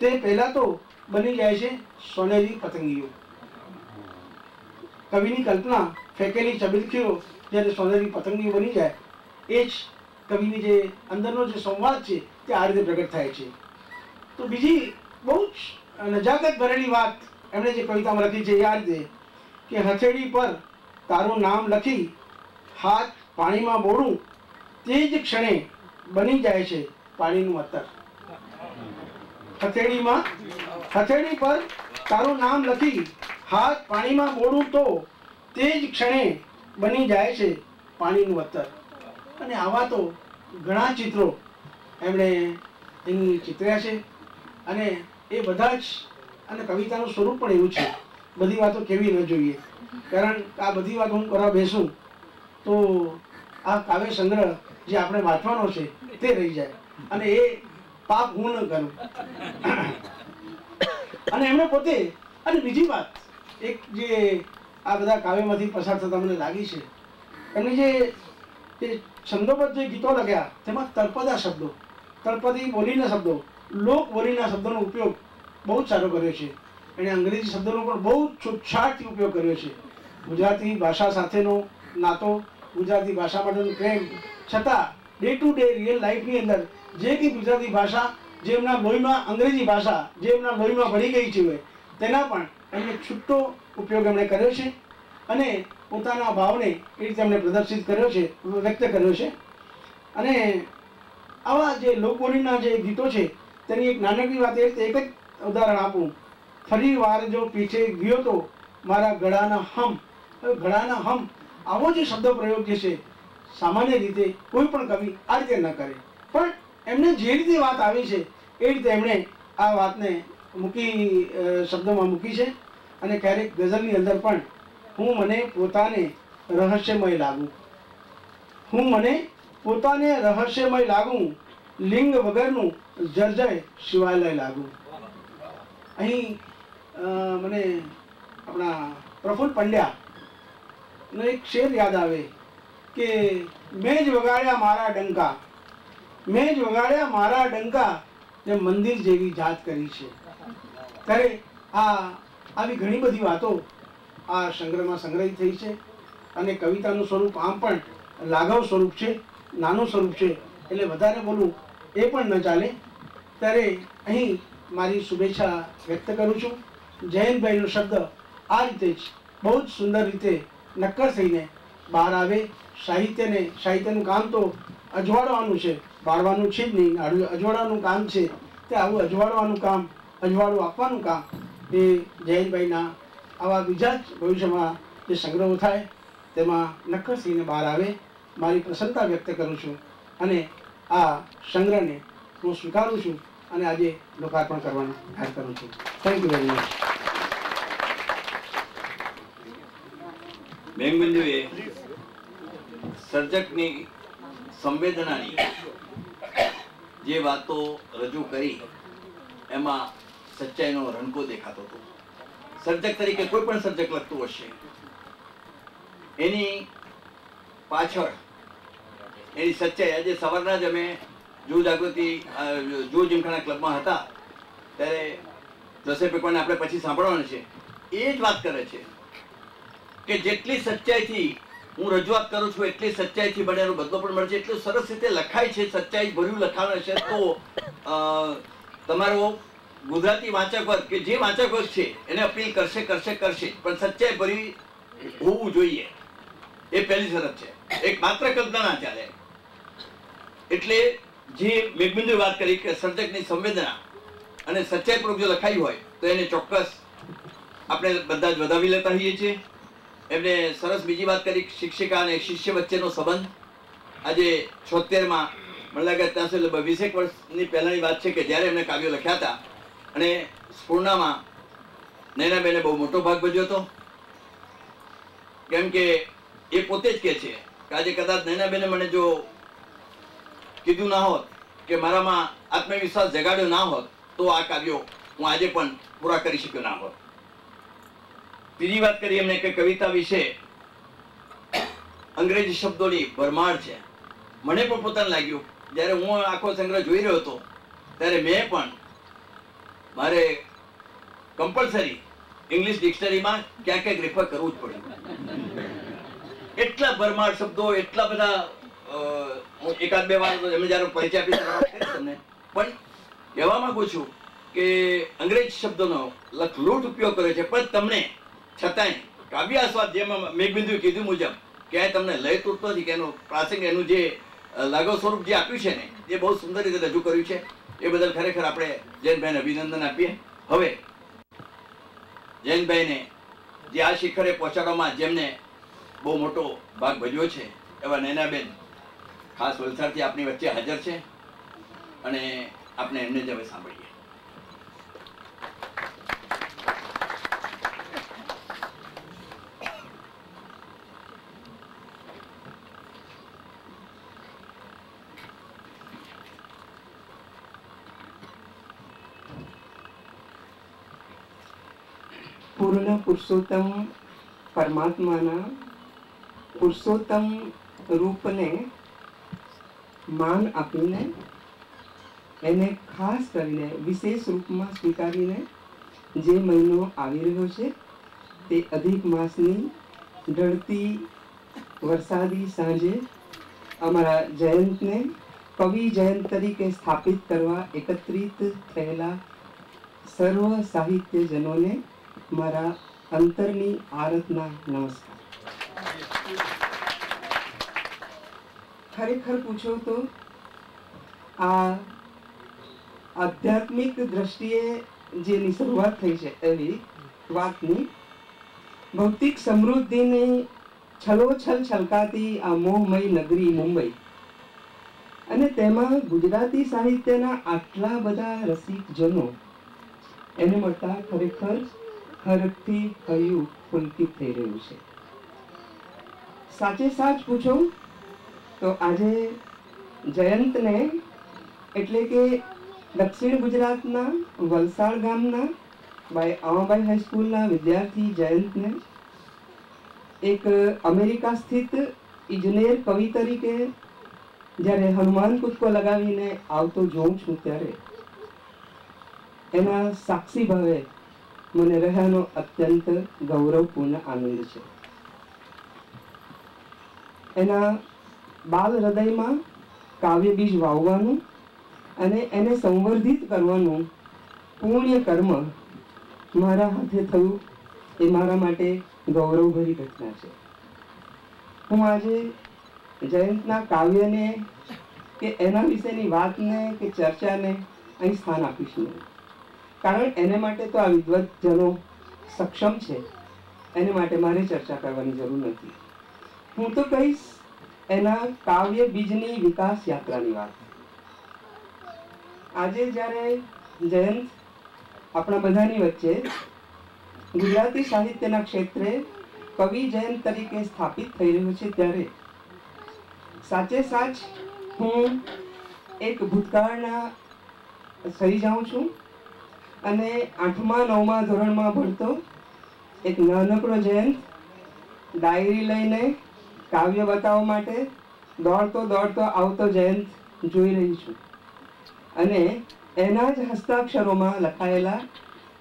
તે પહેલાં તો બની જાય છે સોનેરી પતંગીઓ કવિની કલ્પના ફેંકેલી ચબરખીઓ જ્યારે સોનેરી પતંગીઓ બની જાય, એ જ કવિની જે અંદરનો જે સંવાદ છે, તે આ રીતે પ્રગટ થાય છે. તો બીજી બહુ જ નજાકત ભરેલી વાત એમણે જે કવિતામાં લખી છે, એ આ રીતે કે હથેળી પર તારું નામ લખી, હાથ પાણીમાં બોળું તે જ ક્ષણે બની જાય છે પાણીનું અત્તર. હથેળીમાં, હથેળી પર તારું નામ લખી, હાથ પાણીમાં બોળું તો તે જ ક્ષણે બની જાય છે પાણીનું અત્તર અને આવા તો ઘણા ચિત્રો એમણે એની ચિત્ર્યા છે. અને એ બધા જ અને કવિતાનું સ્વરૂપ પણ એવું છે. બધી વાતો કેવી ન જોઈએ. કારણ આ બધી વાત હું કરવા બેસું તો આ કાવ્ય સંગ્રહ જે આપણે વાંચવાનો છે તે રહી જાય. અને એ પાપ હું ન કરું. અને એમણે પોતે, અને બીજી વાત, એક જે આ બધા કાવ્યમાંથી પસાર થતા મને લાગી છે. એમની જે જે છંદોબદ્ધ જે ગીતો લખ્યા, તેમાં તળપદા શબ્દો, તળપદી બોલીના શબ્દો, લોક બોલીના શબ્દોનો ઉપયોગ બહુ જ સારો કર્યો છે. એણે અંગ્રેજી શબ્દોનો પણ બહુ છૂટછાટથી ઉપયોગ કર્યો છે. ગુજરાતી ભાષા સાથેનો નાતો, ગુજરાતી ભાષા માટેનો પ્રેમ, છતાં ડે ટુ ડે રિયલ લાઈફની અંદર જે કંઈ ગુજરાતી ભાષા જે એમના લોહીમાં અંગ્રેજી ભાષા જે એમના લોહીમાં ભળી ગઈ છે તેના પણ એમણે છૂટો ઉપયોગ એમણે કર્યો છે અને પોતાના ભાવને એ રીતે એમણે પ્રદર્શિત કર્યો છે, વ્યક્ત કર્યો છે. અને આવા જે લોકબોલીના જે ગીતો છે, તેની એક નાનકડી વાત એ રીતે એક જ ઉદાહરણ આપું. ફરી વાર જો પીછે ગયો તો મારા ગળાના હમ ગળાના હમ, આવો જે શબ્દ પ્રયોગ જે છે, સામાન્ય રીતે કોઈ પણ કવિ આ રીતે ન કરે. પણ એમને જે રીતે વાત આવી છે, એ રીતે એમણે આ વાતને મૂકી શબ્દોમાં મૂકી છે અને ક્યારેક ગઝલની અંદર પણ હું મને પોતાને રહસ્યમય લાગું. હું મને પોતાને રહસ્યમય લાગું, લિંગ વગરનું જર્જય શિવાલય લાગુ. અહીં મને આપણા પ્રફુલ્લ પંડ્યા નો એક શેર યાદ આવે કે, મેં જ વગાડ્યા મારા ડંકા, મેં જ વગાડ્યા મારા ડંકા ને મંદિર જેવી જાત કરી છે. ત્યારે આ આવી ઘણી બધી વાતો આ સંગ્રહમાં સંગ્રહિત થઈ છે. અને કવિતાનું સ્વરૂપ આમ પણ લાઘવ સ્વરૂપ છે, નાનું સ્વરૂપ છે, એટલે વધારે બોલવું એ પણ ન ચાલે. ત્યારે અહીં મારી શુભેચ્છા વ્યક્ત કરું છું. જયંતભાઈનો શબ્દ આ રીતે જ બહુ જ સુંદર રીતે નક્કર થઈને બહાર આવે. સાહિત્યને, સાહિત્યનું કામ તો અજવાળવાનું છે બાળવાનું છે જ નહીં. અજવાળવાનું કામ છે તે આવું અજવાળવાનું કામ અજવાળું આપવાનું કામ એ જયંતભાઈના આવા બીજા જ ભવિષ્યમાં જે સંગ્રહો થાય તેમાં નખરસિંહને બહાર આવે. મારી પ્રસન્નતા વ્યક્ત કરું છું અને આ સંગ્રહને હું સ્વીકારું છું અને આજે લોકાર્પણ કરવાનો ખ્યાલ કરું છું. થેન્ક યુ વેરી મચ મેઘબિંદુએ સર્જકની સંવેદનાની જે વાતો રજૂ કરી, એમાં સચ્ચાઈનો રણકો દેખાતો હતો. સર્જક તરીકે કોઈ પણ સર્જક લખતું હશે. એની પાછળ, એની સચ્ચાઈ, આજે સવારના જ અમે જૂ જાગૃતિ જૂ જીમખાના ક્લબમાં હતા, ત્યારે જોસેફ પેપરને આપણે પછી સાંભળવાનું છે. એ જ વાત કરે છે કે જેટલી સચ્ચાઈથી હું રજૂઆત કરું છું, એટલી સચ્ચાઈથી મને બદલો પણ મળશે એટલું સરસ રીતે લખાય છે, સચ્ચાઈ ભર્યું લખાણ હશે તો તમારો ગુજરાતી વાંચક વર્ગ કે જે વાંચક વર્ગ છે, એને અપીલ કરશે કરશે કરશે. પણ સચ્ચાઈ ભરી હોવું જોઈએ. એ પહેલી શરત છે. એક માત્ર કલ્પના ના ચાલે. એટલે જે મેઘબિંદુ વાત કરી કે સર્જકની સંવેદના અને સચ્ચાઈ પૂર્વક જો લખાઈ હોય, તો એને ચોક્કસ આપણે બધા જ વધાવી લેતા હોઈએ છીએ. એમને સરસ બીજી વાત કરી શિક્ષિકા અને શિષ્ય વચ્ચેનો સંબંધ. આજે છોતેરમાં, મને લાગે ત્યાં સુધી વીસેક વર્ષની પહેલાની વાત છે કે જ્યારે એમને કાવ્યો લખ્યા હતા અને સ્ફૂર્ણામાં નૈનાબેને બહુ મોટો ભાગ ભજ્યો હતો. કેમ કે એ પોતે જ કહે છે કે આજે કદાચ નૈનાબેને મને જો કીધું ના હોત કે મારામાં આત્મવિશ્વાસ જગાડ્યો ના હોત, તો આ કાર્યો હું આજે પણ પૂરા કરી શક્યો ના હોત. બીજી વાત કરી એમને કે કવિતા વિશે અંગ્રેજી શબ્દોની ભરમાર છે. મને પણ પોતાને લાગ્યું, જ્યારે હું આખો સંગ્રહ જોઈ રહ્યો હતો, ત્યારે મેં પણ મારે કમ્પલસરી ઇંગ્લિશ ડિક્શનરીમાં ક્યાંક ક્યાંક રેફર કરવું જ પડ્યું એટલા ભરમાર શબ્દો, એટલા બધા હું એકાદ બે વાર એમને જયારે પરિચય આપી તમને. પણ કહેવા માંગુ છું કે અંગ્રેજી શબ્દોનો લખલૂટ ઉપયોગ કરે છે, પણ તમને છતાંય કાવ્ય આસ્વાદ જેમાં મેઘબિંદુ કીધું મુજબ, ક્યાંય તમને લય તૂટતો નથી, કે એનું પ્રાસંગ એનું જે લાગો સ્વરૂપ જે આપ્યું છે ને, એ બહુ સુંદર રીતે રજૂ કર્યું છે. એ બદલ ખરેખર આપણે જૈનભાઈને અભિનંદન આપીએ. હવે જૈનભાઈને જે આ શિખરે પહોંચાડવામાં જેમને બહુ મોટો ભાગ ભજવ્યો છે, એવા નૈનાબેન ખાસ વલસાડથી આપની વચ્ચે હાજર છે અને આપણે એમને જ હવે સાંભળીએ. પુરુષોત્તમ પરમાત્માના પુરુષોત્તમ રૂપને માન આપીને એને ખાસ કરીને વિશેષ રૂપમાં સ્વીકારીને જે મહિનો આવી રહ્યો છે, તે અધિક માસની ઢળતી વરસાદી સાંજે અમારા જયંતને કવિ જયંત તરીકે સ્થાપિત કરવા એકત્રિત થયેલા સર્વ સાહિત્યજનોને મારા અંતરની આરાધના નમસ્કાર. ખરેખર પૂછો તો આ આધ્યાત્મિક દ્રષ્ટિએ જેની શરૂઆત થઈ છે એવી વાતની, ભૌતિક સમૃદ્ધિની છલોછલ છલકાતી આ મોહમય નગરી મુંબઈ અને તેમાં ગુજરાતી સાહિત્યના આટલા બધા રસિકજનો એને મળતા ખરેખર હરખથી કયું પુલકિત થઈ રહ્યું છે? સાચે સાચ પૂછો, તો આજે જયંતને એટલે કે દક્ષિણ ગુજરાતના વલસાડ ગામના બાય આમાબાઈ હાઈસ્કૂલના વિદ્યાર્થી જયંતને એક અમેરિકા સ્થિત ઇજનેર કવિ તરીકે જ્યારે હનુમાન કૂદકો લગાવીને આવતો જોઉં છું ત્યારે. એના સાક્ષી ભાવે મને રહ્યાનો અત્યંત ગૌરવપૂર્ણ આનંદ છે. એના બાલ હૃદયમાં કાવ્ય બીજ વાવવાનું અને એને સંવર્ધિત કરવાનું પુણ્ય કર્મ મારા હાથે થયું એ મારા માટે ગૌરવભરી ઘટના છે. હું આજે જયંતના કાવ્યને કે એના વિશેની વાતને કે ચર્ચાને અહીં સ્થાન આપીશ નહીં. કારણ એને માટે તો આ વિદ્વજ્જનો સક્ષમ છે. એને માટે મારે ચર્ચા કરવાની જરૂર નથી. હું તો કહીશ, એના કાવ્ય બીજની વિકાસ યાત્રાની વાત. આજે જ્યારે જયંત આપણા બધાની વચ્ચે ગુજરાતી સાહિત્યના ક્ષેત્રે કવિ જયંત તરીકે સ્થાપિત થઈ રહ્યો છે ત્યારે, સાચે સાચ હું એક ભૂતકાળના સરી જાઉં છું. અને આઠમા, નવમા ધોરણમાં ભણતો એક નાનકડો જયંત, ડાયરી લઈને કાવ્ય બતાવવા માટે દોડતો દોડતો આવતો જયંત જોઈ રહી છું. અને એના જ હસ્તાક્ષરોમાં લખાયેલા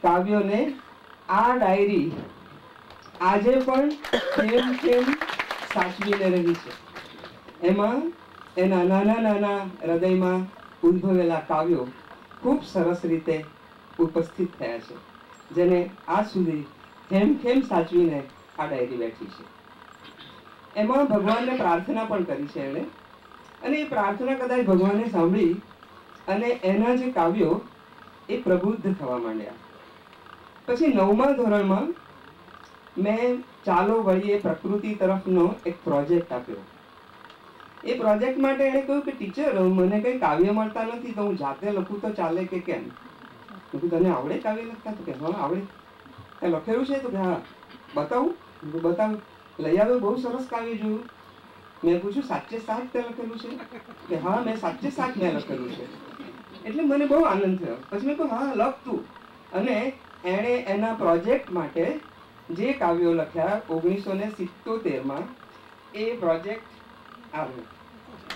કાવ્યોને આ ડાયરી આજે પણ કેમ કેમ સાચવીને રહી છે. એમાં એના નાના નાના હૃદયમાં ઉદ્ભવેલા કાવ્યો ખૂબ સરસ રીતે ઉપસ્થિત થયા છે, જેને આજ સુધી હેમ ખેમ સાચવીને આ ડાયરી બેઠી છે. એમાં ભગવાનને પ્રાર્થના પણ કરી છે એણે. અને એ પ્રાર્થના કદાચ ભગવાને સાંભળી અને એના જે કાવ્યો એ પ્રબુદ્ધ થવા માંડ્યા. પછી નવમા ધોરણમાં મેં ચાલો વળીએ પ્રકૃતિ તરફનો એક પ્રોજેક્ટ આપ્યો. એ પ્રોજેક્ટ માટે એણે કહ્યું કે, ટીચર, મને કંઈ કાવ્ય મળતા નથી તો હું જાતે લખું તો ચાલે કે કેમ? મેં કીધું તને આવડે કાવ્ય લખતા તો કે હા આવડે. એ લખેલું છે? તો કે, હા, બતાવું. બતાવું. લઈ આવ્યો બહુ સરસ કાવ્ય જોયું. મેં પૂછ્યું, સાચે સાત તે લખેલું છે? કે, હા, મેં સાચે સાત મેં લખેલું છે. એટલે મને બહુ આનંદ થયો. પછી મેં કહ્યું હા, લખ તું. અને એણે એના પ્રોજેક્ટ માટે જે કાવ્યો લખ્યા ઓગણીસો ને સિત્તોતેરમાં, એ પ્રોજેક્ટ આવ્યો.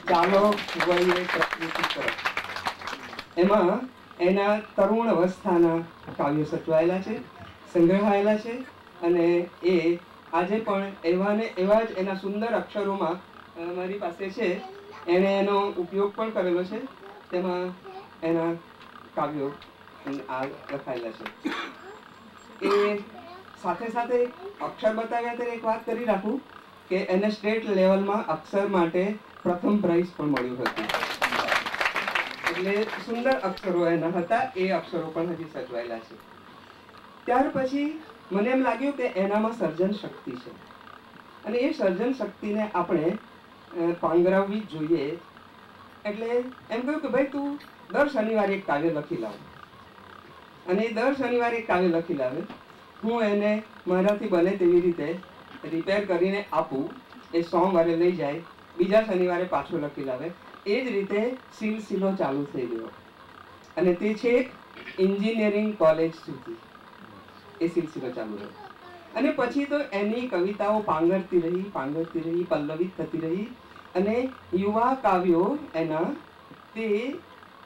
ચાલો વળીએ પ્રકૃતિ તરફ એમાં એના તરુણ અવસ્થાના કાવ્યો સચવાયેલા છે, સંગ્રહાયેલા છે અને એ આજે પણ એવા ને એવા જ એના સુંદર અક્ષરોમાં મારી પાસે છે. એણે એનો ઉપયોગ પણ કરેલો છે. તેમાં એના કાવ્યો આ લખાયેલા છે. એ સાથે સાથે અક્ષર બતાવ્યા ત્યારે એક વાત કરી રાખું કે એને સ્ટેટ લેવલમાં અક્ષર માટે પ્રથમ પ્રાઇઝ પણ મળ્યું હતું. એટલે સુંદર અક્ષરો એના હતા, એ અક્ષરો પણ હજી સચવાયેલા છે. ત્યાર પછી મને એમ લાગ્યું કે એનામાં સર્જન શક્તિ છે. અને એ સર્જન શક્તિને આપણે પાંગરાવવી જોઈએ. એટલે એમ કહ્યું કે ભાઈ તું દર શનિવારે એક કાવ્ય લખી લાવ. અને એ દર શનિવારે એક કાવ્ય લખી લાવે. હું એને મારાથી બને તેવી રીતે રિપેર કરીને આપું. એ સોમવારે લઈ જાય, બીજા શનિવારે પાછો લખી લાવે. એ જ રીતે સિલસિલો ચાલુ થઈ ગયો. અને તે છેક એન્જિનિયરિંગ કોલેજ સુધી. એ સિલસિલો ચાલુ રહ્યો. અને પછી તો એની કવિતાઓ પાંગરતી રહી પાંગરતી રહી, પલ્લવિત થતી રહી. અને યુવા કાવ્યો એના તે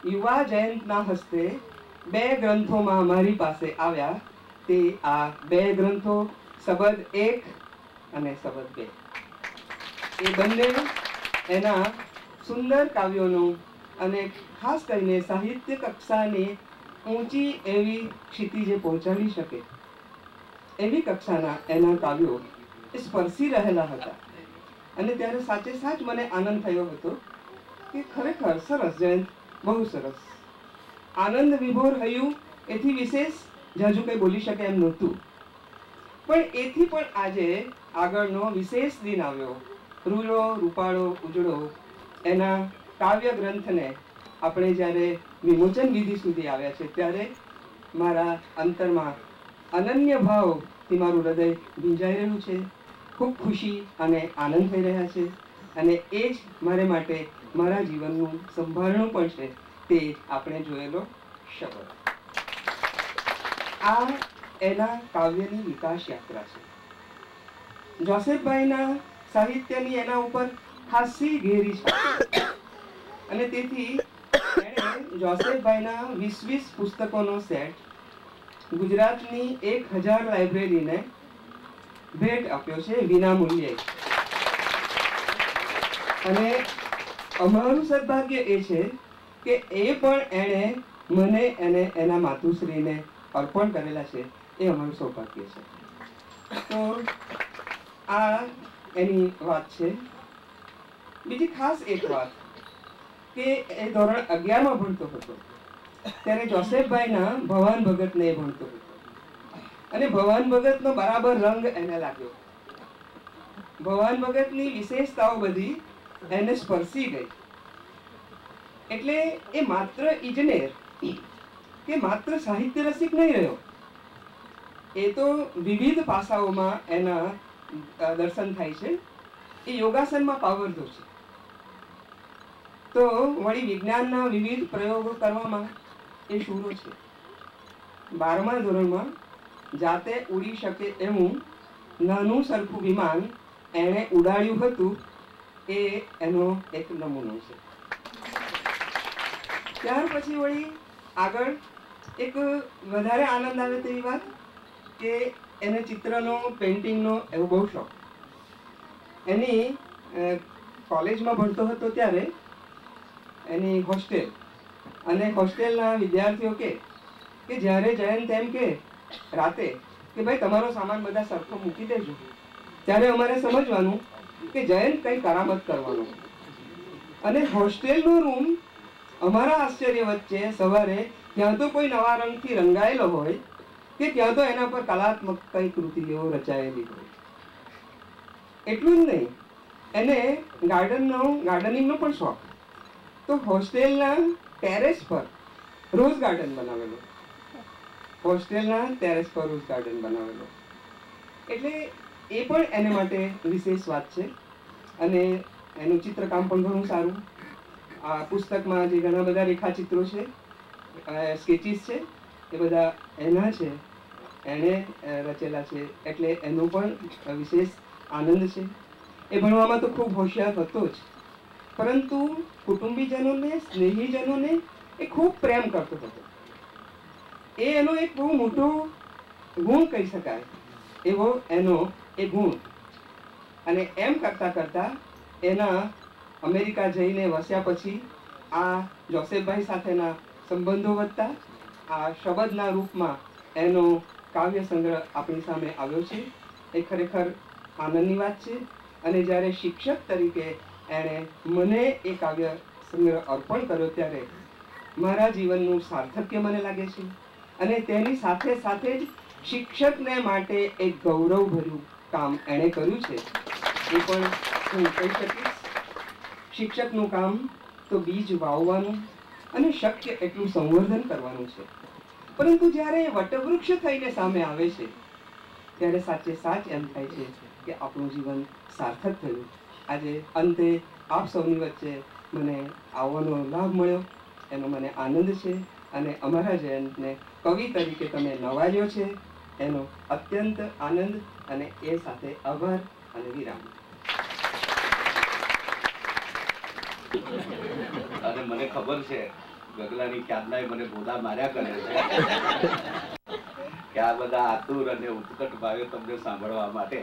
યુવા જયંતના હસ્તે બે ગ્રંથોમાં અમારી પાસે આવ્યા. તે આ બે ગ્રંથો શબદ એક અને શબદ બે. એ બંને એના સુંદર કાવ્યોનું અને ખાસ કરીને સાહિત્ય કક્ષાને ઊંચી એવી ક્ષિતિજે પહોંચાડી શકે. એવી કક્ષાના એના કાવ્યો એ સ્પર્શી રહેલા હતા. અને ત્યારે સાચે સાચ મને આનંદ થયો હતો કે ખરેખર સરસ જયંત, બહુ સરસ. આનંદ વિભોર હયું, એથી વિશેષ જાજુ કંઈ બોલી શકે એમ નહોતું. પણ એથી પણ આજે આગળનો વિશેષ દિન આવ્યો. રૂલો, રૂપાળો, ઉજળો એના કાવ્ય ગ્રંથને આપણે જ્યારે વિમોચન વિધિ સુધી આવ્યા છે, ત્યારે મારા અંતરમાં અનન્ય ભાવથી મારું હૃદય ભીંજાઈ રહ્યું છે, ખૂબ ખુશી અને આનંદ થઈ રહ્યા છે અને એ જ મારે માટે મારા જીવનનું સંભાળણું પણ છે, તે આપણે જોયેલો શબ્દ આ એના કાવ્યની વિકાસ યાત્રા છે. જોસેફભાઈના સાહિત્યની એના ઉપર ખાસી ઘેરી છે. અને તેથી જોસેફભાઈના વીસ વીસ પુસ્તકોનો સેટ ગુજરાતની એક હજાર લાઇબ્રેરીને ભેટ આપ્યો છે વિનામૂલ્યે અને અમારું સદભાગ્ય એ છે કે એ પણ એણે મને અને એના માતુશ્રીને અર્પણ કરેલા છે. એ અમારું સૌભાગ્ય છે. તો આ એની વાત છે. બીજી ખાસ એક વાત કે એ ધોરણ અગિયારમાં ભણતો હતો. ત્યારે જોસેફભાઈના ભવાન ભગતને ભણતો હતો. અને ભવાન ભગતનો બરાબર રંગ એને લાગ્યો. ભવાન ભગતની વિશેષતાઓ બધી એને સ્પર્શી ગઈ. એટલે એ માત્ર ઇજનેર કે માત્ર સાહિત્ય રસિક નહીં રહ્યો. એ તો વિવિધ પાસાઓમાં એના દર્શન થાય છે. એ યોગાસનમાં પાવરધો છે. તો વળી વિજ્ઞાનના વિવિધ પ્રયોગો કરવામાં એ શૂરો છે. બારમા ધોરણમાં જાતે ઉડી શકે એવું નાનું સરખું વિમાન એણે ઉડાડ્યું હતું એ એનો એક નમૂનો છે. ત્યાર પછી વળી આગળ એક વધારે આનંદ આવે તેવી વાત કે એને ચિત્રનો, પેઇન્ટિંગનો એવો બહુ શોખ. એની કોલેજમાં ભણતો હતો ત્યારે એની હોસ્ટેલ અને હોસ્ટેલના વિદ્યાર્થીઓ કે કે જ્યારે જયંત તેમ કે રાતે કે ભાઈ તમારો સામાન બધા સરખો મૂકી દેજો. ત્યારે અમારે સમજવાનું કે જયંત કંઈ કરામત કરવાનો. અને હોસ્ટેલનો રૂમ અમારા આશ્ચર્ય વચ્ચે સવારે ત્યાં તો કોઈ નવા રંગથી રંગાયેલો હોય કે ત્યાં તો એના પર કલાત્મક કઈ કૃતિઓ રચાયેલી હોય. એટલું જ નહીં. એને ગાર્ડનનો ગાર્ડનિંગનો પણ શોખ. તો હોસ્ટેલના ટેરેસ પર રોઝ ગાર્ડન બનાવેલો. હોસ્ટેલના ટેરેસ પર રોઝ ગાર્ડન બનાવેલો. એટલે એ પણ એને માટે વિશેષ વાત છે. અને એનું ચિત્રકામ પણ ઘણું સારું. આ પુસ્તકમાં જે ઘણા બધા રેખાચિત્રો છે સ્કેચીસ છે, એ બધા એના છે. એણે રચેલા છે. એટલે એનો પણ વિશેષ આનંદ છે. એ ભણવામાં તો ખૂબ હોશિયાર હતો જ. પરંતુ કુટુંબીજનોને, સ્નેહીજનોને એ ખૂબ પ્રેમ કરતો હતો. એ એનો એક બહુ મોટો ગુણ કહી શકાય. એવો એનો એ ગુણ. અને એમ કરતાં કરતાં એના અમેરિકા જઈને વસ્યા પછી આ જોસેફભાઈ સાથેના સંબંધો વધતા, આ શબ્દના રૂપમાં એનો કાવ્ય સંગ્રહ આપણી સામે આવ્યો છે. એ ખરેખર આનંદની વાત છે. અને જ્યારે શિક્ષક તરીકે એણે મને એ કાવ્ય સંગ્રહ અર્પણ કર્યો ત્યારે મારા જીવનનું સાર્થક્ય મને લાગે છે અને તેની સાથે સાથે જ શિક્ષકને માટે એક ગૌરવભર્યું કામ એણે કર્યું છે. એ પણ હું કહી શકીશ, શિક્ષકનું કામ તો બીજ વાવવાનું અને શક્ય એટલું સંવર્ધન કરવાનું છે. પરંતુ જ્યારે વટવૃક્ષ થઈને સામે આવે છે, ત્યારે સાચે સાચ એમ થાય છે કે આપણું જીવન સાર્થક થયું. આજે અંતે આપ સૌની વચ્ચે મને આવવાનો લાભ મળ્યો. એનો મને આનંદ છે અને અમારા જયંતને કવિ તરીકે તમે નવાજ્યો છે. એનો અત્યંત આનંદ અને એ સાથે આભાર અને વિરામ. અને મને ખબર છે, ગગલાની ખ્યાલનાએ મને બોધા માર્યા કરે છે. કે આ બધા આતુર અને ઉત્કટ ભાવે તમને સાંભળવા માટે.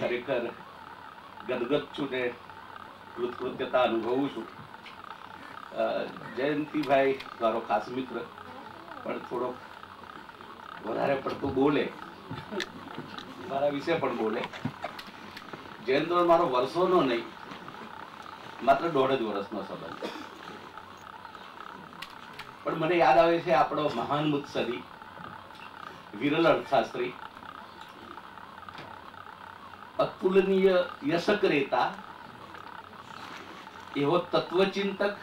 ખરેખર ગદગદ છું ને કૃતકૃત્યતા અનુભવું છું. જયંતિભાઈ મારો ખાસ મિત્ર, પણ થોડોક વધારે પડતું બોલે. મારા વિશે પણ બોલે. જયંત મારો વર્ષોનો નહીં, માત્ર દોઢ જ વર્ષનો સંબંધ પણ મને યાદ આવે છે આપણો મહાન મુત્સદી વિરલ અર્થશાસ્ત્રી. અતુલનીય યશક રહેતા એવો તત્વચિંતક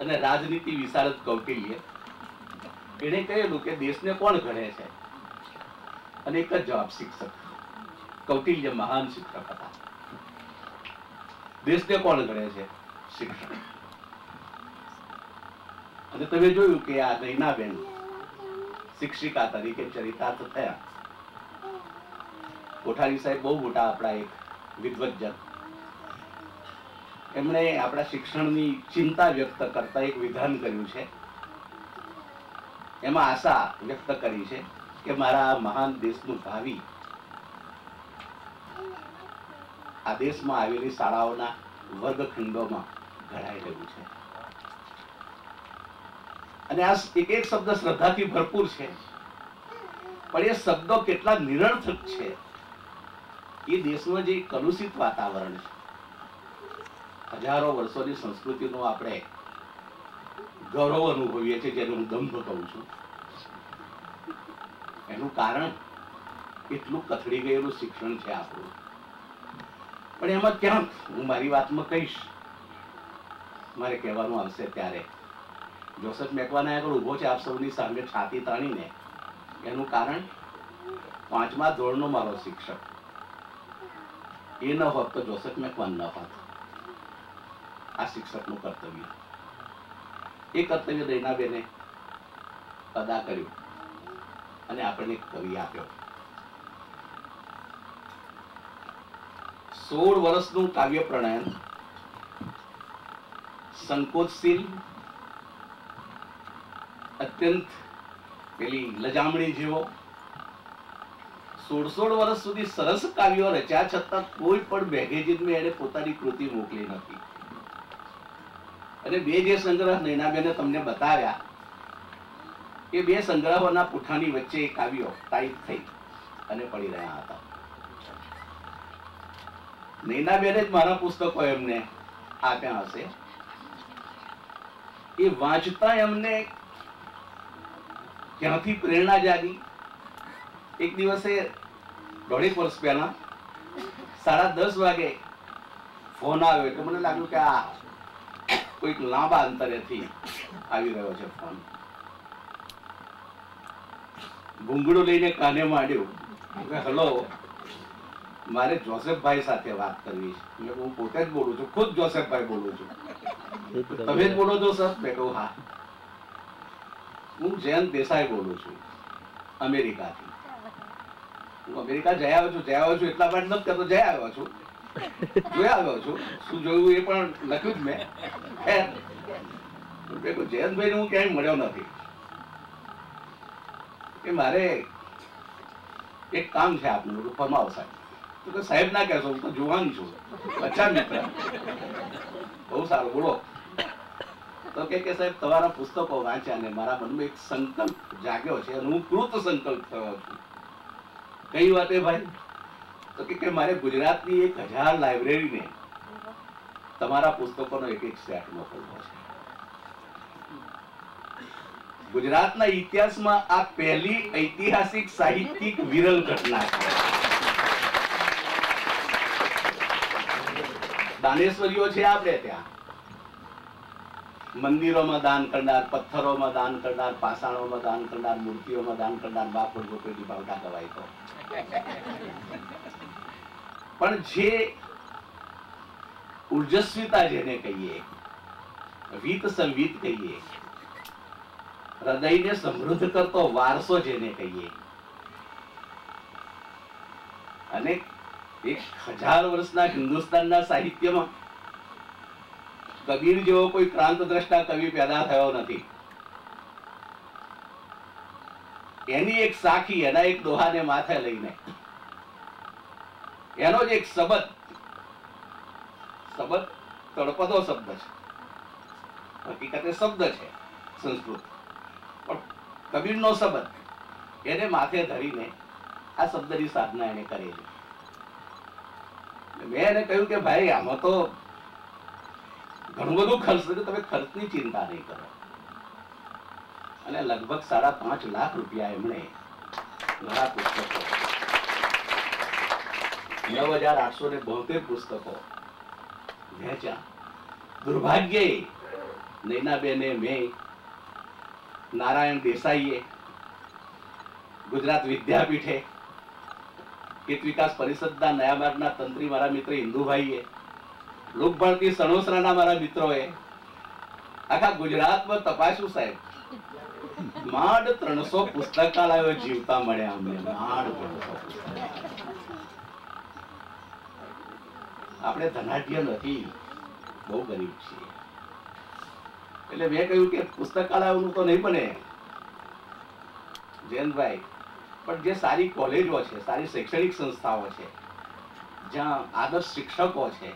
અને રાજનીતિ વિશારદ કૌટિલ્ય. એણે કહેલું કે દેશને કોણ ઘડે છે? અને એક જ જવાબ શિક્ષક. કૌટિલ્ય મહાન શિક્ષક હતા દેશને કોણ ઘડે છે? શિક્ષક. અને તમે જોયું કે આ નૈનાબેન શિક્ષિકા તરીકે ચરિતાર્થ થયા. કોઠારી સાહેબ બહુ મોટા આપણા એક વિદ્વજ્જન. એમણે આપણા શિક્ષણની ચિંતા વ્યક્ત કરતા એક વિધાન કર્યું છે. એમાં આશા વ્યક્ત કરી છે કે મારા આ મહાન દેશનું ભાવિ આ દેશમાં આવેલી શાળાઓના વર્ગખંડોમાં ઘડાઈ રહ્યું છે. અને આ એક એક શબ્દ શ્રદ્ધાથી ભરપૂર છે. પણ એ શબ્દો કેટલા નિરર્થક છે. એ દેશનું જે કલુષિત વાતાવરણ છે. હજારો વર્ષોની સંસ્કૃતિનું આપણે ગૌરવ અનુભવીએ છીએ, જેને હું દંભ કહું છું. એનું કારણ એટલું કથળી ગયેલું શિક્ષણ છે આપણું. પણ એમાં ક્યાંક હું મારી વાતમાં કહીશ. મારે કહેવાનું આવશે ત્યારે. જોસફ મેકવાના આગળ ઊભો છે, આપ સૌની સામે છાતી તાણીને. એનું કારણ પાંચમા ધોરણનો મારો શિક્ષક. એ ન હોત તો જોસેફ મેકવાન ન હોત આ શિક્ષકનું કર્તવ્ય. એ કર્તવ્ય દૈનાબેને અદા કર્યું અને આપણને કવિ આપ્યો. સોળ વર્ષનું કાવ્ય પ્રણયન, સંકોચશીલ, અત્યંત પેલી લજામણી જેવો સોળ સોળ વર્ષ સુધી સરસ કાવ્યો રચ્યા છતાં કોઈ પણ મેગેઝિનમાં એને પોતાની કૃતિ મોકલી નથી. અને બે જે સંગ્રહ નૈનાબેને તમને બતાવ્યા, એ બે સંગ્રહોના પુઠાની વચ્ચે એ કાવ્યો ટાઈપ થઈ અને પડી રહ્યા હતા. નૈનાબેને જ મારા પુસ્તકો એમને આપ્યા હશે. એ વાંચતા એમને ક્યાંથી પ્રેરણા જાગી? એક દિવસે દોઢેક વર્ષ પહેલા સાડા દસ વાગે ફોન આવ્યો એટલે મને લાગ્યું કે આ કોઈક લાંબા અંતરેથી આવી રહ્યો છે ફોન ભૂંગળું લઈને કાને માંડ્યું. હલો મારે જોસેફભાઈ સાથે વાત કરવી છે. મેં હું પોતે જ બોલું છું ખુદ જોસેફભાઈ બોલું છું. તમે જ બોલો છો સર? મેં કહું હા. હું જયંત દેસાઈ બોલું છું અમેરિકાથી. અમેરિકા જઈ આવ્યો છું જઈ આવ્યો છું એટલા માટે નથી કરતો જઈ આવ્યો છું. જોઈ આવ્યો છું. શું જોયું એ પણ લખ્યું જ મેં. ખેર, જયંતભાઈને હું ક્યાંય મળ્યો નથી. કે મારે એક કામ છે આપનું રૂપમાં આવશે તો કે સાહેબ ના કહેશો હું તો જુવાન છું. અચ્છા મિત્ર. બહુ સારું બોલો. તો કે સાહેબ તમારા પુસ્તકો વાંચ્યા અને મારા મનમાં એક સંકલ્પ જાગ્યો છે અને હું કૃત સંકલ્પ થયો છું. કઈ વાતે ભાઈ? તો કે મારે ગુજરાતની એક હજાર લાઇબ્રેરીને તમારા પુસ્તકોનો એક એક સેટ મોકલવો છે. ગુજરાતના ઇતિહાસમાં આ પહેલી ઐતિહાસિક સાહિત્યિક વિરલ ઘટના છે. દાનેશ્વરીઓ છે આપણે ત્યાં. મંદિરોમાં દાન કરનાર, પથ્થરોમાં દાન કરનાર, પાષાણોમાં દાન કરનાર, મૂર્તિઓમાં દાન કરનાર બાપુ ગોપેટી ભાવતા ગવાય તો. પણ જે ઉર્જસ્વીતા જેને કહીએ, વીત સંવીત કહીએ, હૃદયને સમૃદ્ધ કરતો વારસો જેને કહીએ, અને એક હજાર વર્ષના હિન્દુસ્તાનના સાહિત્યમાં કબીર જેવો કોઈ ક્રાંત દ્રષ્ટા કવિ પેદા થયો નથી. એની એક સાખી એના એક દોહાને માથે લઈને. એનો જ એક શબ્દ શબ્દ તળપદો શબ્દ છે. હકીકતે શબ્દ છે સંસ્કૃત. પણ કબીરનો શબ્દ, એને માથે ધરીને આ શબ્દની સાધના એને કરેલી. મેં એને કહ્યું કે ભાઈ, આમાં તો ઘણું બધું ખર્ચ તો તમે ખર્ચની ચિંતા નહીં કરો. અને લગભગ સાડા પાંચ લાખ રૂપિયા એમણે મારા પુસ્તકો, નવ હજાર આઠસો ને બોતેર પુસ્તકો વેચ્યા. દુર્ભાગ્યે નૈનાબેને મેં નારાયણ દેસાઈએ ગુજરાત વિદ્યાપીઠે હિત વિકાસ પરિષદના નયા માર્ગના તંત્રી મારા મિત્ર ઇન્દુભાઈએ લોકભારતી સણોસરાના મારા મિત્રોએ આખા ગુજરાતમાં તપાસ્યું, સાહેબ. માંડ ત્રણસો પુસ્તકાલયો જીવતા મળ્યા અમને. માંડ આપણે ધનાઢ્ય નથી. બહુ ગરીબ છીએ. એટલે મેં કહ્યું કે પુસ્તકાલયોનું તો નહીં બને, જયંતભાઈ. પણ જે સારી કોલેજો છે, સારી શૈક્ષણિક સંસ્થાઓ છે, જ્યાં આદર્શ શિક્ષકો છે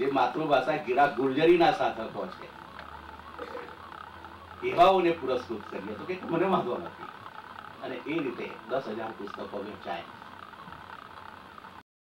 જે માતૃભાષા ગીરા ગુર્જરીના સાધકો છે. એવાઓને પુરસ્કૃત કરીએ. તો કે મને વાંધો નથી. અને એ રીતે દસ હજાર પુસ્તકો વેચાય.